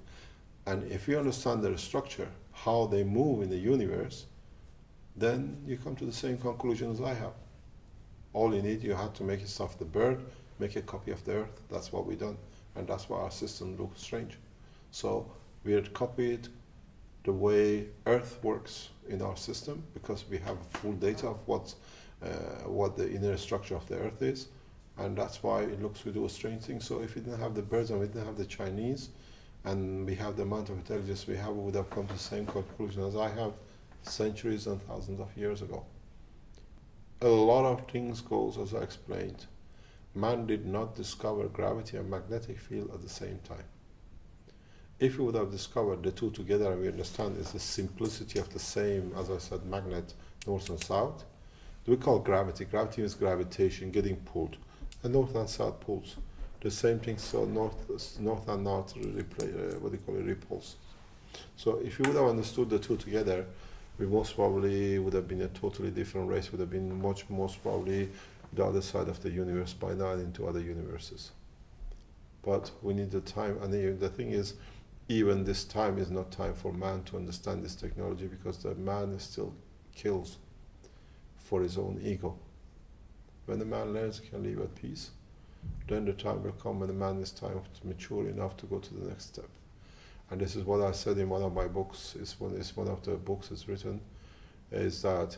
And if you understand their structure, how they move in the universe, then you come to the same conclusion as I have. All you need, you have to make yourself the bird, make a copy of the earth. That's what we done. And that's why our system looks strange. So we had copied the way Earth works in our system because we have full data of what, uh, what the inner structure of the Earth is. And that's why it looks we do a strange thing. So if we didn't have the birds and we didn't have the Chinese, and we have the amount of intelligence we have, we would have come to the same conclusion as I have centuries and thousands of years ago. A lot of things goes as I explained. Man did not discover gravity and magnetic field at the same time if we would have discovered the two together and we understand it's the simplicity of the same, as I said, magnet, north and south, we call gravity. Gravity is gravitation, getting pulled. And north and south pulls. The same thing, so north, north and north, replay, uh, what do you call it, repulse. So if you would have understood the two together, we most probably would have been a totally different race, would have been much, most probably the other side of the universe by now and into other universes. But we need the time, and the, thing is, even this time is not time for man to understand this technology because the man is still kills for his own ego. When the man learns he can live at peace, then the time will come when the man is time to mature enough to go to the next step. And this is what I said in one of my books, is one, is one of the books that's written, is that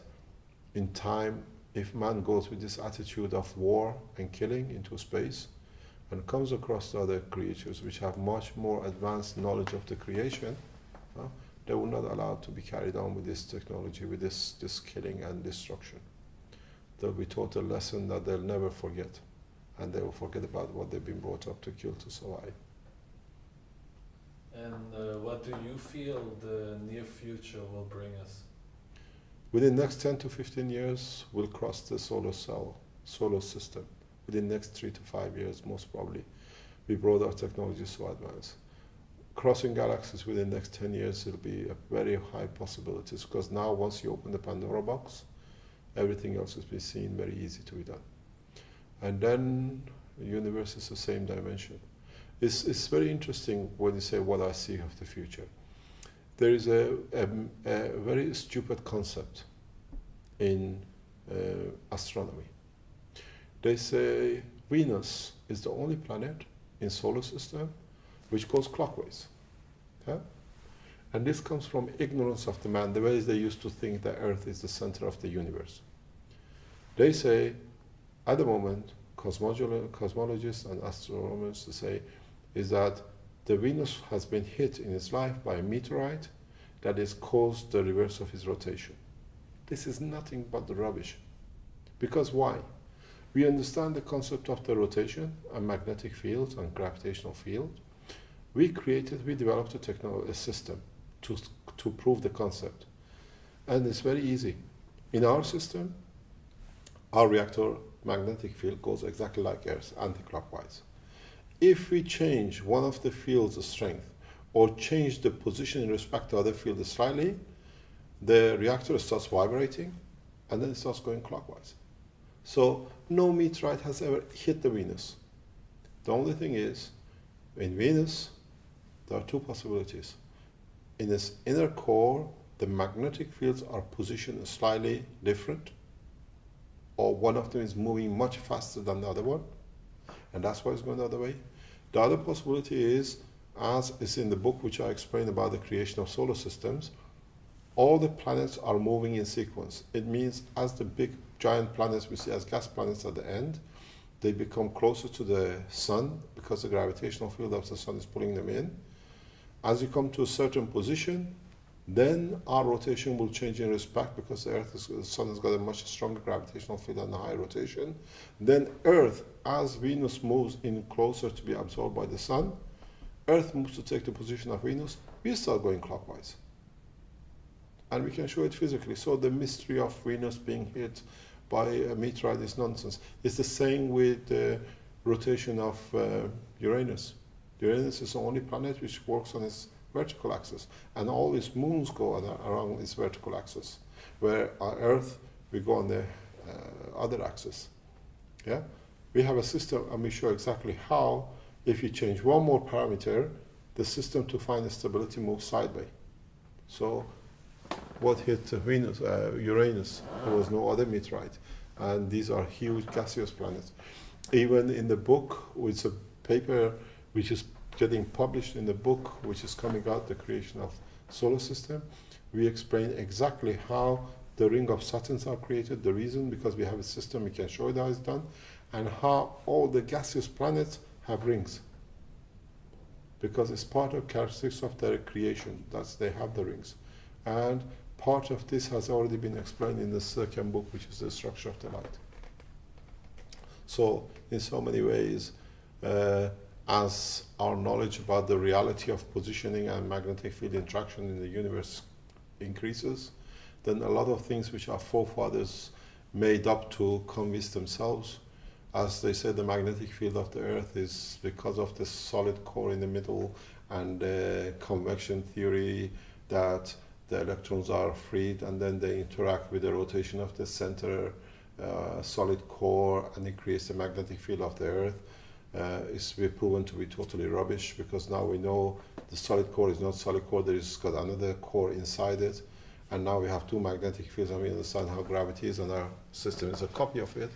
in time, if man goes with this attitude of war and killing into space, and comes across other creatures which have much more advanced knowledge of the creation, uh, they will not allow to be carried on with this technology, with this, this killing and destruction. They'll be taught a lesson that they'll never forget, and they will forget about what they've been brought up to kill to survive. And uh, what do you feel the near future will bring us? Within the next 10 to 15 years, we'll cross the solar cell, solar system. Within next three to five years, most probably, we brought our technology so advanced. Crossing galaxies within the next 10 years will be a very high possibility because now once you open the Pandora box, everything else is be seen very easy to be done. And then the universe is the same dimension. It's, it's very interesting when you say what I see of the future. There is a, a, a very stupid concept in uh, astronomy. They say Venus is the only planet in solar system which goes clockwise. And this comes from ignorance of the man, the way they used to think that Earth is the center of the universe. They say, at the moment, cosmologists and astronomers say, is that the Venus has been hit in its life by a meteorite that has caused the reverse of its rotation. This is nothing but the rubbish. Because why? We understand the concept of the rotation and magnetic field and gravitational field. We created, we developed a, technology, system to, to prove the concept. And it's very easy. In our system, our reactor magnetic field goes exactly like Earth, anti-clockwise. If we change one of the field's of strength or change the position in respect to other field slightly, the reactor starts vibrating and then it starts going clockwise. So no meteorite has ever hit the Venus. The only thing is, in Venus, there are two possibilities. In its inner core, the magnetic fields are positioned slightly different, or one of them is moving much faster than the other one, and that's why it's going the other way. The other possibility is, as is in the book which I explained about the creation of solar systems, all the planets are moving in sequence. It means as the big giant planets we see as gas planets at the end, they become closer to the sun because the gravitational field of the sun is pulling them in. As you come to a certain position, then our rotation will change in respect because the Earth is, the Sun has got a much stronger gravitational field and a high rotation. Then Earth, as Venus moves in closer to be absorbed by the Sun, Earth moves to take the position of Venus, we start going clockwise. And we can show it physically. So the mystery of Venus being hit by a meteorite is nonsense. It's the same with the rotation of uh, Uranus. Uranus is the only planet which works on its vertical axis, and all its moons go around its vertical axis, where our Earth we go on the uh, other axis. Yeah, we have a system, and we show exactly how. If you change one more parameter, the system to find the stability moves sideways. So, what hit Venus, uh, Uranus? There was no other meteorite, and these are huge gaseous planets. Even in the book, with a paper which is getting published in the book which is coming out, The Creation of Solar System, we explain exactly how the ring of Saturns are created, the reason, because we have a system, we can show it how it's done, and how all the gaseous planets have rings. Because it's part of characteristics of their creation, that's they have the rings. And part of this has already been explained in the second book, which is the structure of the light. So, in so many ways, uh, as our knowledge about the reality of positioning and magnetic field interaction in the universe increases, then a lot of things which our forefathers made up to convince themselves, as they said, the magnetic field of the Earth is because of the solid core in the middle and the convection theory that the electrons are freed and then they interact with the rotation of the center uh, solid core and it creates the magnetic field of the Earth uh, is be proven to be totally rubbish because now we know the solid core is not solid core, there is got another core inside it, and now we have two magnetic fields and we understand how gravity is, and our system is a copy of it.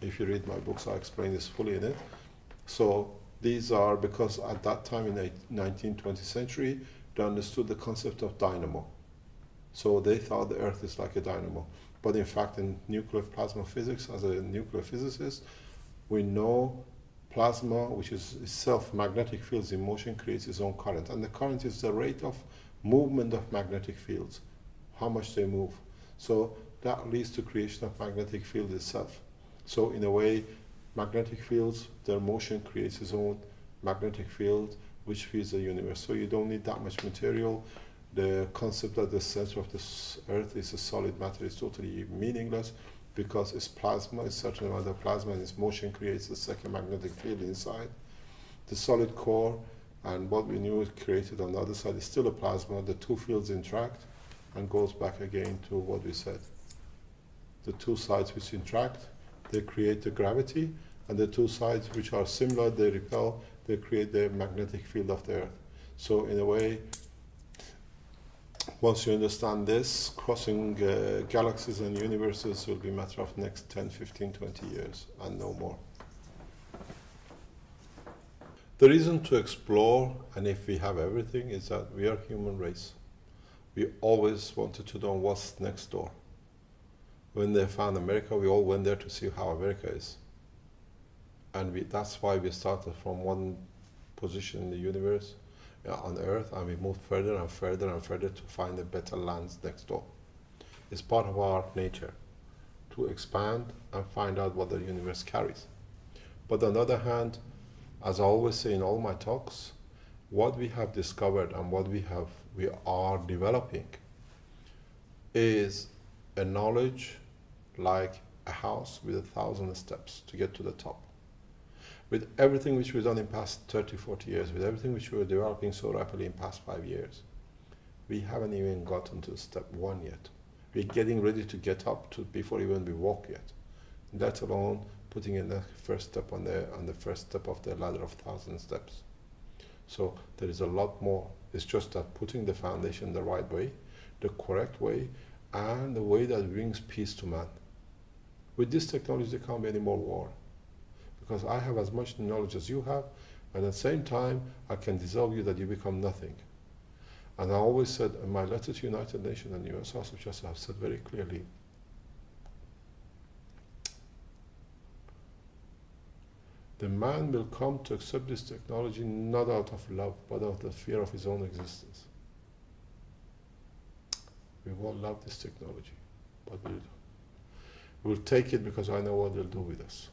If you read my books, I explain this fully in it. So these are because at that time in the 19th, 20th century, they understood the concept of dynamo. So they thought the Earth is like a dynamo. But in fact, in nuclear plasma physics, as a nuclear physicist, we know plasma, which is itself magnetic fields in motion, creates its own current. And the current is the rate of movement of magnetic fields, how much they move. So that leads to creation of magnetic field itself. So in a way, magnetic fields, their motion creates its own magnetic field, which feeds the universe. So you don't need that much material. The concept that the center of this earth is a solid matter is totally meaningless because it's plasma, it's certain amount of plasma and its motion creates a second magnetic field inside. The solid core and what we knew created on the other side is still a plasma. The two fields interact and goes back again to what we said. The two sides which interact, they create the gravity, and the two sides which are similar, they repel, they create the magnetic field of the Earth. So in a way, once you understand this, crossing uh, galaxies and universes will be a matter of next 10, 15, 20 years, and no more. The reason to explore, and if we have everything, is that we are human race. We always wanted to know what's next door. When they found America, we all went there to see how America is. And we, that's why we started from one position in the universe on Earth, and we moved further and further and further to find the better lands next door. It's part of our nature to expand and find out what the universe carries. But on the other hand, as I always say in all my talks, what we have discovered and what we have we are developing is a knowledge like a house with a thousand steps to get to the top. With everything which we've done in past 30, 40 years, with everything which we are developing so rapidly in past five years, we haven't even gotten to step one yet. We're getting ready to get up to before even we walk yet. Let alone putting in the first step on the on the first step of the ladder of thousand steps. So there is a lot more. It's just that putting the foundation the right way, the correct way, and the way that brings peace to man. With this technology, there can't be any more war. Because I have as much knowledge as you have, and at the same time, I can dissolve you that you become nothing. And I always said in my letter to United Nations and the US House of Justice, I've said very clearly, the man will come to accept this technology not out of love, but out of the fear of his own existence. We won't love this technology, but we'll take it because I know what they'll do with us.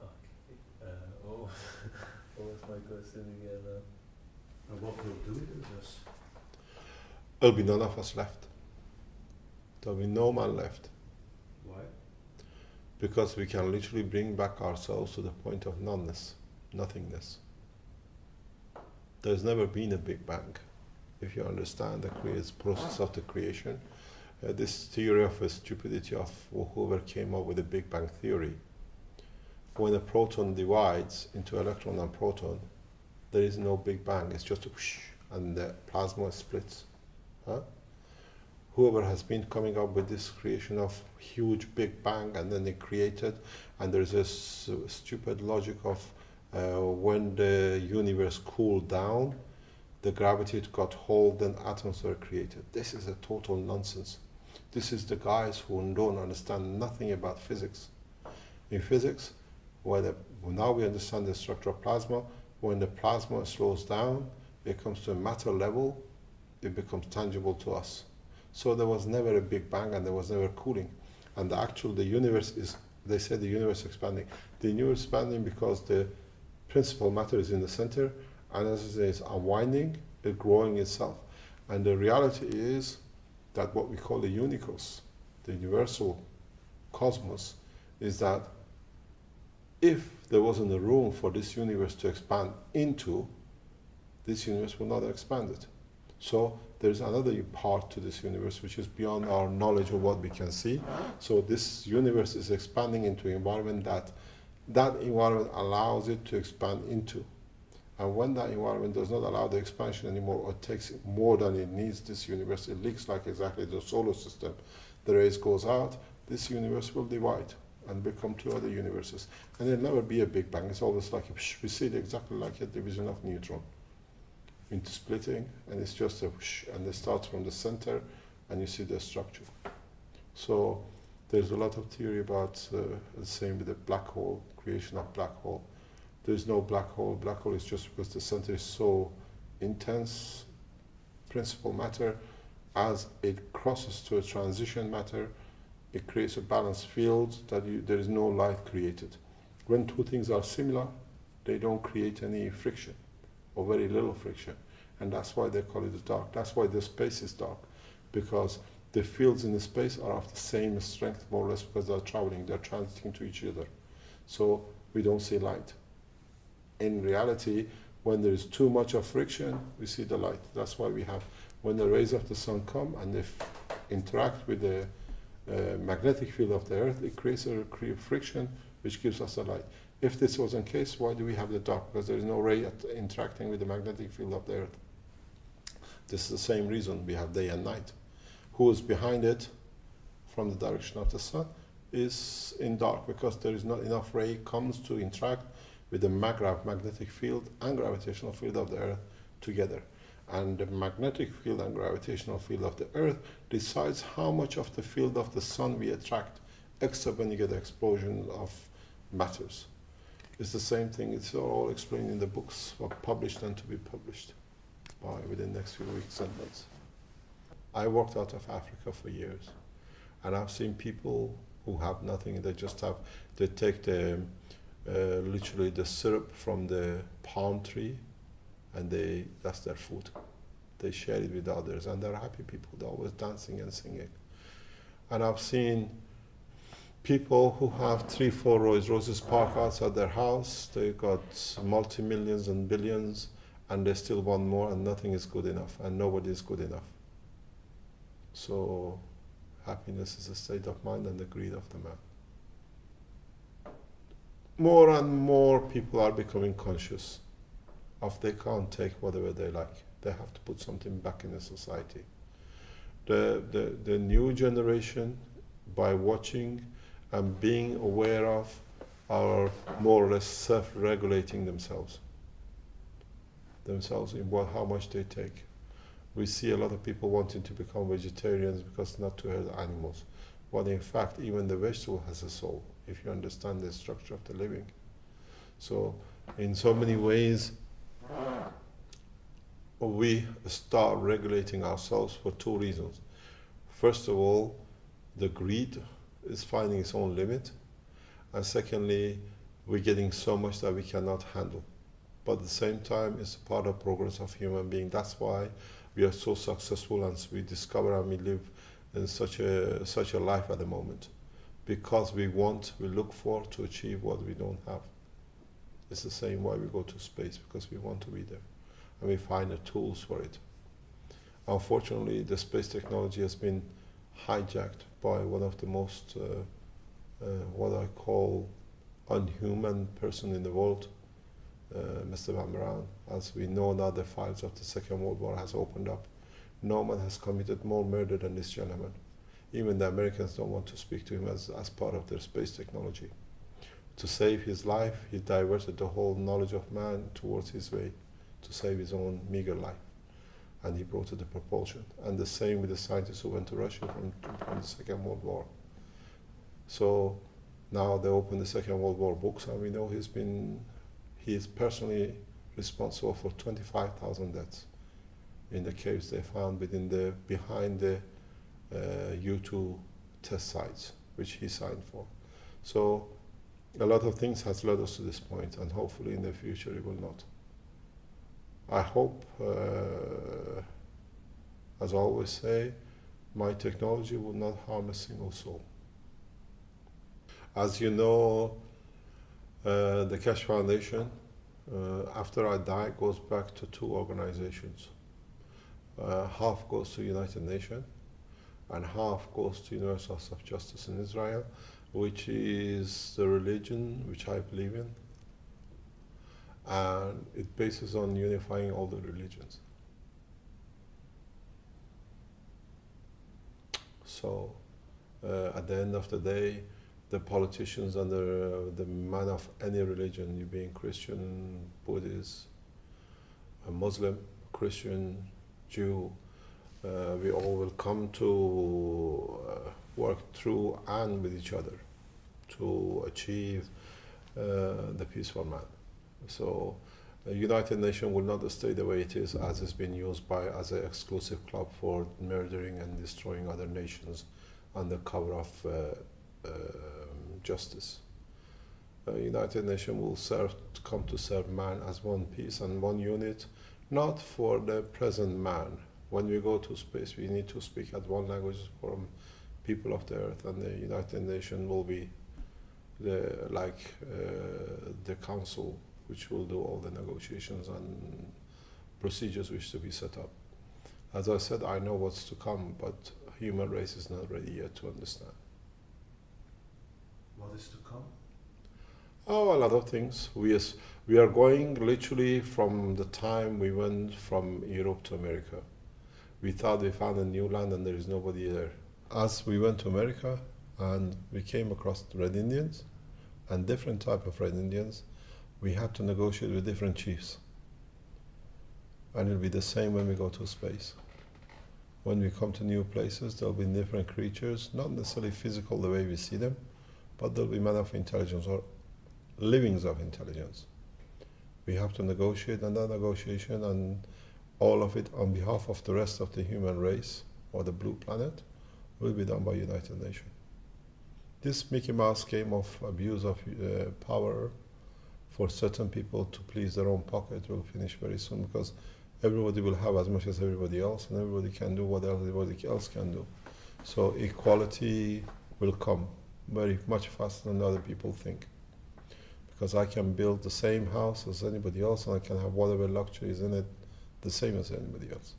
Okay. Uh, oh, what was my question again? Uh, And what will do with us? There'll be none of us left. There'll be no man left Why? because we can literally bring back ourselves to the point of noneness, nothingness. There's never been a Big Bang. If you understand the process of the creation, uh, this theory of the stupidity of whoever came up with the Big Bang theory, when a proton divides into electron and proton, there is no Big Bang. It's just a whoosh, and the plasma splits. Huh? Whoever has been coming up with this creation of huge Big Bang, and then they created, and there's this stupid logic of uh, when the universe cooled down, the gravity got hold, then atoms were created. This is a total nonsense. This is the guys who don't understand nothing about physics. In physics, when now we understand the structure of plasma, when the plasma slows down, it comes to a matter level, it becomes tangible to us. So there was never a big bang and there was never cooling. And the actual, the universe is, they say the universe expanding. The universe expanding because the principal matter is in the center and as it is unwinding, it's growing itself. And the reality is that what we call the unicos, the universal cosmos, is that if there wasn't a room for this universe to expand into, this universe would not have expanded. So there's another part to this universe which is beyond our knowledge of what we can see. So this universe is expanding into an environment that that environment allows it to expand into. And when that environment does not allow the expansion anymore or takes more than it needs this universe, it leaks like exactly the solar system. The rays goes out, this universe will divide and become two other universes. And there'll never be a Big Bang. It's always like we see it exactly like a division of neutron into splitting, and it's just a whoosh, and it starts from the center, and you see the structure. So there's a lot of theory about uh, the same with the black hole, creation of black hole. There's no black hole. Black hole is just because the center is so intense, principal matter, as it crosses to a transition matter, It creates a balanced field that you, there is no light created. When two things are similar, they don't create any friction or very little friction. And that's why they call it the dark. That's why the space is dark, because the fields in the space are of the same strength, more or less, because they're traveling, they're transiting to each other. So we don't see light. In reality, when there is too much of friction, we see the light. That's why we have, when the rays of the sun come and they interact with the uh, magnetic field of the earth, it creates a friction which gives us the light. If this wasn't the case, why do we have the dark? Because there is no ray interacting with the magnetic field of the earth. This is the same reason we have day and night. Who is behind it from the direction of the sun is in dark because there is not enough ray comes to interact with the MaGrav magnetic field and gravitational field of the earth together. And the magnetic field and gravitational field of the earth decides how much of the field of the sun we attract, except when you get the explosion of matters. It's the same thing, it's all explained in the books, published and to be published by within the next few weeks and months. I worked out of Africa for years, and I've seen people who have nothing. They just have they take the uh, literally the syrup from the palm tree, and they that's their food. They share it with others, and they're happy people. They're always dancing and singing. And I've seen people who have three, four Rolls Royces park outside their house. They got multi millions and billions, and they still want more, and nothing is good enough, and nobody is good enough. So, happiness is a state of mind and the greed of the man. More and more people are becoming conscious of they can't take whatever they like. They have to put something back in the society. The, the, the new generation, by watching and being aware of, are more or less self-regulating themselves. Themselves in what, how much they take we see a lot of people wanting to become vegetarians because not to hurt animals. But in fact, even the vegetable has a soul if you understand the structure of the living. So, in so many ways, we start regulating ourselves for two reasons. First of all, the greed is finding its own limit, and secondly, we're getting so much that we cannot handle. But at the same time, it's part of progress of human being. That's why we are so successful and we discover and we live in such a such a life at the moment. Because we want we look for to achieve what we don't have. It's the same why we go to space because we want to be there. And we find the tools for it. Unfortunately the space technology has been hijacked by one of the most uh, uh, what I call unhuman person in the world Uh, Mr. Von Braun. As we know now, the files of the Second World War has opened up. No one has committed more murder than this gentleman. Even the Americans don't want to speak to him as, as part of their space technology. To save his life, he diverted the whole knowledge of man towards his way to save his own meager life. And he brought it the propulsion. And the same with the scientists who went to Russia from, from the Second World War. So now they open the Second World War books, and we know he's been he is personally responsible for 25,000 deaths in the caves they found within the behind the uh, V2 test sites, which he signed for. So a lot of things has led us to this point, and hopefully in the future it will not. I hope, uh, as I always say, my technology will not harm a single soul. As you know, uh, the Keshe Foundation, uh, after I die, goes back to two organizations. Uh, half goes to United Nations, and half goes to Universal House of Justice in Israel, which is the religion which I believe in, and it bases on unifying all the religions. So, uh, at the end of the day, the politicians and the, uh, the man of any religion, you being Christian, Buddhist, Muslim, Christian, Jew, uh, we all will come to uh, work through and with each other to achieve uh, the peaceful man. So, the United Nations will not stay the way it is, as it's been used by as an exclusive club for murdering and destroying other nations under cover of uh, justice. The United Nations will serve, come to serve man as one piece and one unit, not for the present man. When we go to space, we need to speak at one language from people of the earth, and the United Nations will be the like uh, the council which will do all the negotiations and procedures which to be set up. As I said, I know what's to come, but human race is not ready yet to understand. What is to come? Oh, a lot of things. We is, we are going literally from the time we went from Europe to America. We thought we found a new land and there is nobody there. As we went to America and we came across Red Indians and different type of Red Indians, we had to negotiate with different chiefs. And it'll be the same when we go to space. When we come to new places, there'll be different creatures, not necessarily physical the way we see them, but there'll be men of intelligence or livings of intelligence. We have to negotiate, and that negotiation and all of it on behalf of the rest of the human race or the blue planet will be done by United Nations. This Mickey Mouse game of abuse of uh, power for certain people to please their own pocket will finish very soon because everybody will have as much as everybody else and everybody can do what everybody else can do. So equality will come very much faster than other people think. Because I can build the same house as anybody else and I can have whatever luxuries in it the same as anybody else.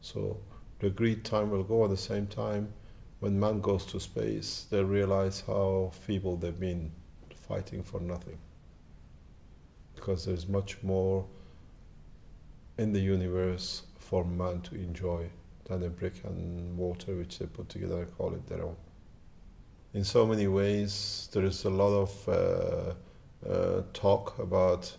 So the greed time will go at the same time when man goes to space they realize how feeble they've been fighting for nothing. Because there's much more in the universe for man to enjoy than a brick and mortar which they put together and call it their own in so many ways. There is a lot of uh, uh, talk about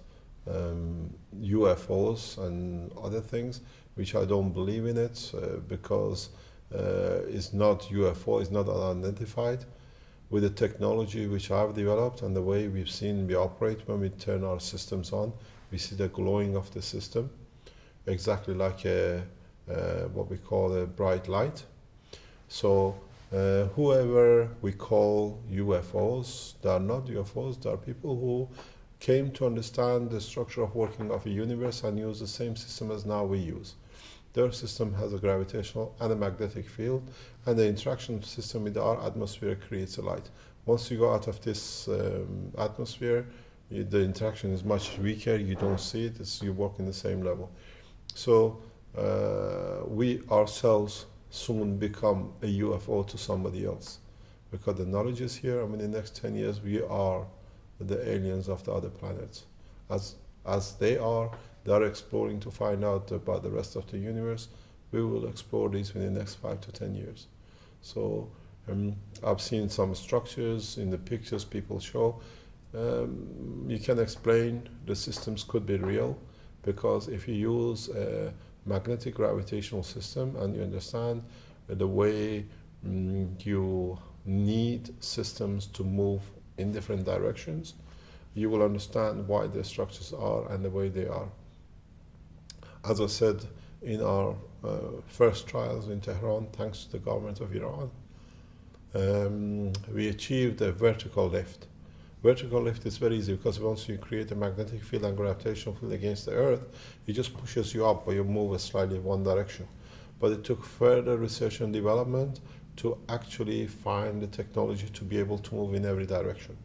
um, UFOs and other things, which I don't believe in it uh, because uh, it's not UFO, it's not unidentified. With the technology which I've developed and the way we've seen we operate when we turn our systems on, we see the glowing of the system, exactly like a, uh, what we call a bright light. So uh, whoever we call UFOs, they are not UFOs, they are people who came to understand the structure of working of a universe and use the same system as now we use. Their system has a gravitational and a magnetic field, and the interaction system with our atmosphere creates a light. Once you go out of this um, atmosphere, you, the interaction is much weaker, you don't see it, you work in the same level. So, uh, we ourselves soon become a UFO to somebody else. Because the knowledge is here, I mean, in the next 10 years, we are the aliens of the other planets. As, as they are, they are exploring to find out about the rest of the universe. We will explore these within the next five to 10 years. So um, I've seen some structures in the pictures people show. Um, you can explain the systems could be real because if you use a magnetic gravitational system and you understand the way mm, you need systems to move in different directions, you will understand why the structures are and the way they are. As I said in our uh, first trials in Tehran, thanks to the government of Iran, um, we achieved a vertical lift Vertical lift is very easy because once you create a magnetic field and gravitational field against the Earth, it just pushes you up or you move slightly in one direction. But it took further research and development to actually find the technology to be able to move in every direction.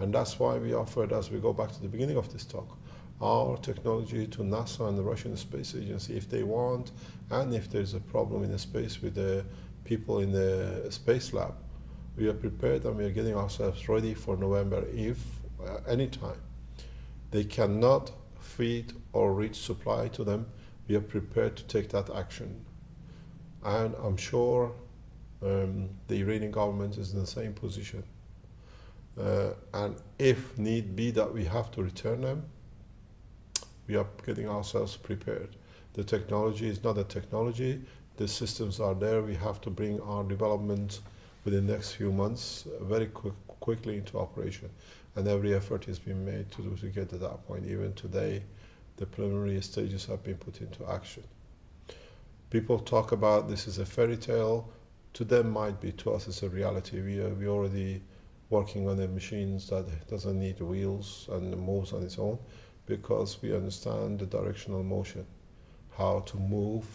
And that's why we offered, as we go back to the beginning of this talk, our technology to NASA and the Russian Space Agency if they want, and if there's a problem in the space with the people in the space lab, we are prepared and we are getting ourselves ready for November if, uh, anytime, they cannot feed or reach supply to them, we are prepared to take that action. And I'm sure um, the Iranian government is in the same position. Uh, and if need be that we have to return them, we are getting ourselves prepared. The technology is not a technology, the systems are there, we have to bring our development within the next few months uh, very quick, quickly into operation. And every effort is being made to, do, to get to that point. Even today, the preliminary stages have been put into action. People talk about this is a fairy tale. To them, might be to us, it's a reality. We are we already working on the machines that doesn't need wheels and moves on its own because we understand the directional motion, how to move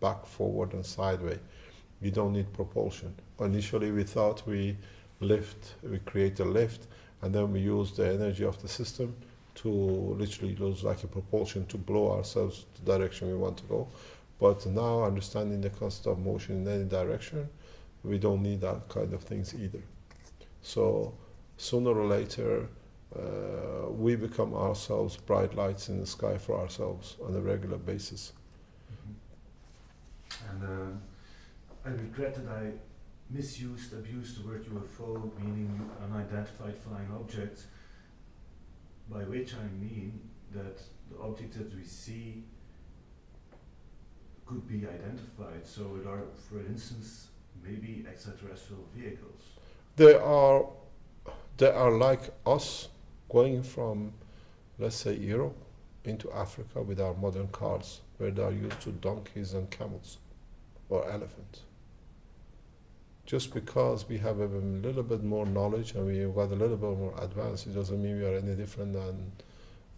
back, forward, and sideways. We don't need propulsion. Initially, we thought we lift, we create a lift, and then we use the energy of the system to literally use like a propulsion to blow ourselves the direction we want to go. But now, understanding the concept of motion in any direction, we don't need that kind of things either. So sooner or later, uh, we become ourselves bright lights in the sky for ourselves on a regular basis. Mm-hmm. And um, I regret that I misused, abused the word UFO, meaning unidentified flying objects, by which I mean that the objects that we see could be identified. So it are, for instance, maybe extraterrestrial vehicles. They are, they are like us going from, let's say, Europe into Africa with our modern cars, where they are used to donkeys and camels or elephants. Just because we have a little bit more knowledge and we've got a little bit more advanced, it doesn't mean we are any different than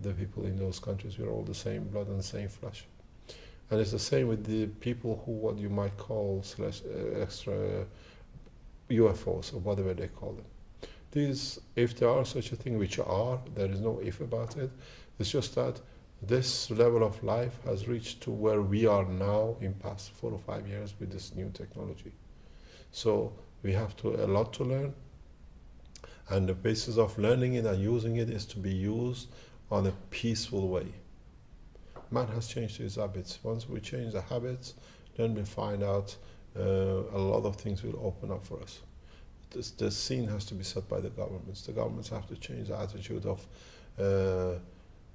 the people in those countries. We're all the same blood and same flesh. And it's the same with the people who, what you might call slash, uh, extra UFOs or whatever they call them. These, if there are such a thing, which are, there is no if about it. It's just that this level of life has reached to where we are now in past four or five years with this new technology. So we have to a lot to learn, and the basis of learning it and using it is to be used on a peaceful way. Man has changed his habits. Once we change the habits, then we find out uh, a lot of things will open up for us. This, the scene has to be set by the governments. The governments have to change the attitude of uh,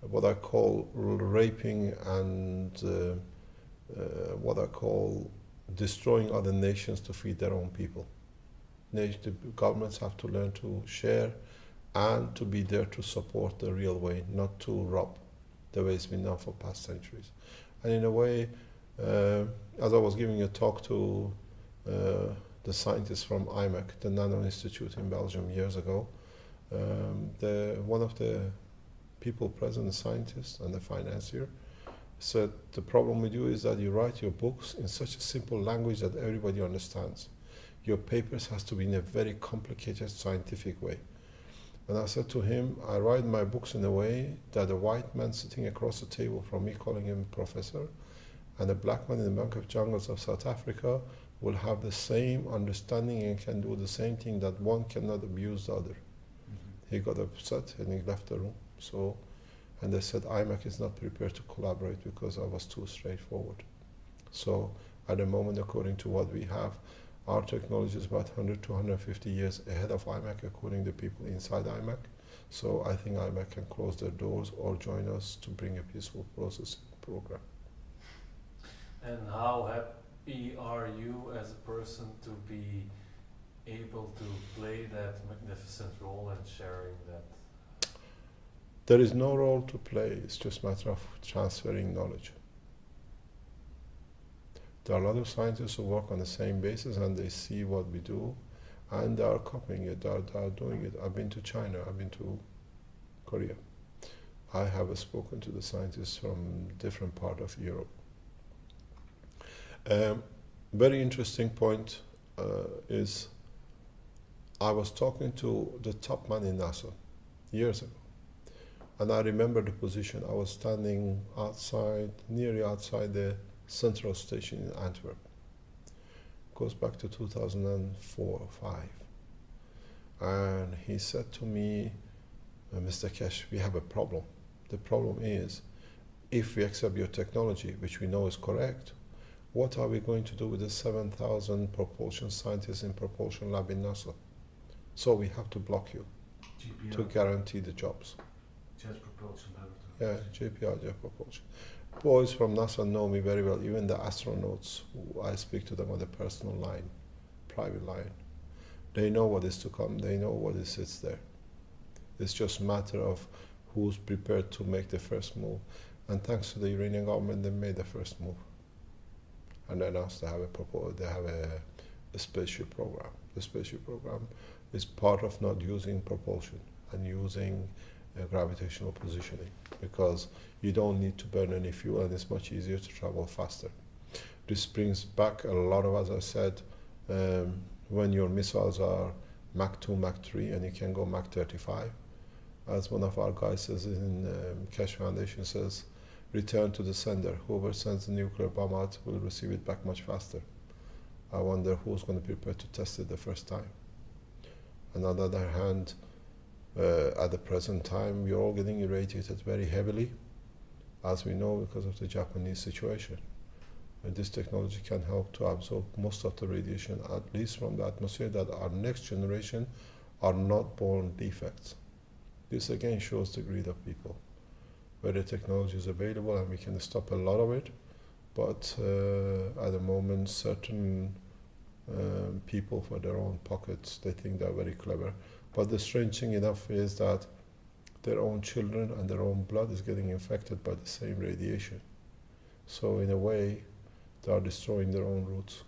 what I call raping and uh, uh, what I call destroying other nations to feed their own people. Governments have to learn to share and to be there to support the real way, not to rob the way it's been done for past centuries. And in a way, uh, as I was giving a talk to uh, the scientists from IMEC, the Nano Institute in Belgium, years ago, um, the, one of the people present, the scientist and the financier, said the problem with you is that you write your books in such a simple language that everybody understands. Your papers has to be in a very complicated scientific way. And I said to him, I write my books in a way that a white man sitting across the table from me calling him professor and a black man in the Bank of Jungles of South Africa will have the same understanding and can do the same thing that one cannot abuse the other. Mm-hmm. He got upset and he left the room. So, and they said IMEC is not prepared to collaborate because I was too straightforward. So, at the moment, according to what we have, our technology is about 100 to 150 years ahead of IMEC, according to the people inside IMEC. So I think IMEC can close their doors or join us to bring a peaceful processing program. And how happy are you as a person to be able to play that magnificent role and sharing that? There is no role to play, it's just a matter of transferring knowledge. There are a lot of scientists who work on the same basis and they see what we do and they are copying it, they are, they are doing it. I've been to China, I've been to Korea. I have spoken to the scientists from different part of Europe. Um, very interesting point uh, is I was talking to the top man in NASA years ago. And I remember the position. I was standing outside, nearly outside the central station in Antwerp. Goes back to 2004 or 5. And he said to me, uh, Mr. Keshe, we have a problem. The problem is, if we accept your technology, which we know is correct, what are we going to do with the 7,000 propulsion scientists in propulsion lab in NASA? So we have to block you to guarantee the jobs. Jet propulsion laboratory. Yeah, JPL, jet propulsion boys from NASA know me very well, even the astronauts who I speak to them on the personal line, private line. They know what is to come, they know what is sits there. It's just a matter of who's prepared to make the first move. And thanks to the Iranian government, they made the first move. And they announced they have a proposal, they have a spaceship program. The spaceship program is part of not using propulsion and using gravitational positioning because you don't need to burn any fuel and it's much easier to travel faster. This brings back a lot of, as I said, um, when your missiles are Mach 2, Mach 3, and you can go Mach 35. As one of our guys says in um, Keshe Foundation says, return to the sender. Whoever sends the nuclear bomb out will receive it back much faster. I wonder who's going to be prepared to test it the first time. And on the other hand, at the present time, we're all getting irradiated very heavily, as we know because of the Japanese situation. And this technology can help to absorb most of the radiation, at least from the atmosphere, that our next generation are not born defects. This again shows the greed of people, where the technology is available and we can stop a lot of it, but uh, at the moment, certain um, people, for their own pockets, they think they're very clever. But the strange thing enough is that their own children and their own blood is getting infected by the same radiation. So in a way, they are destroying their own roots.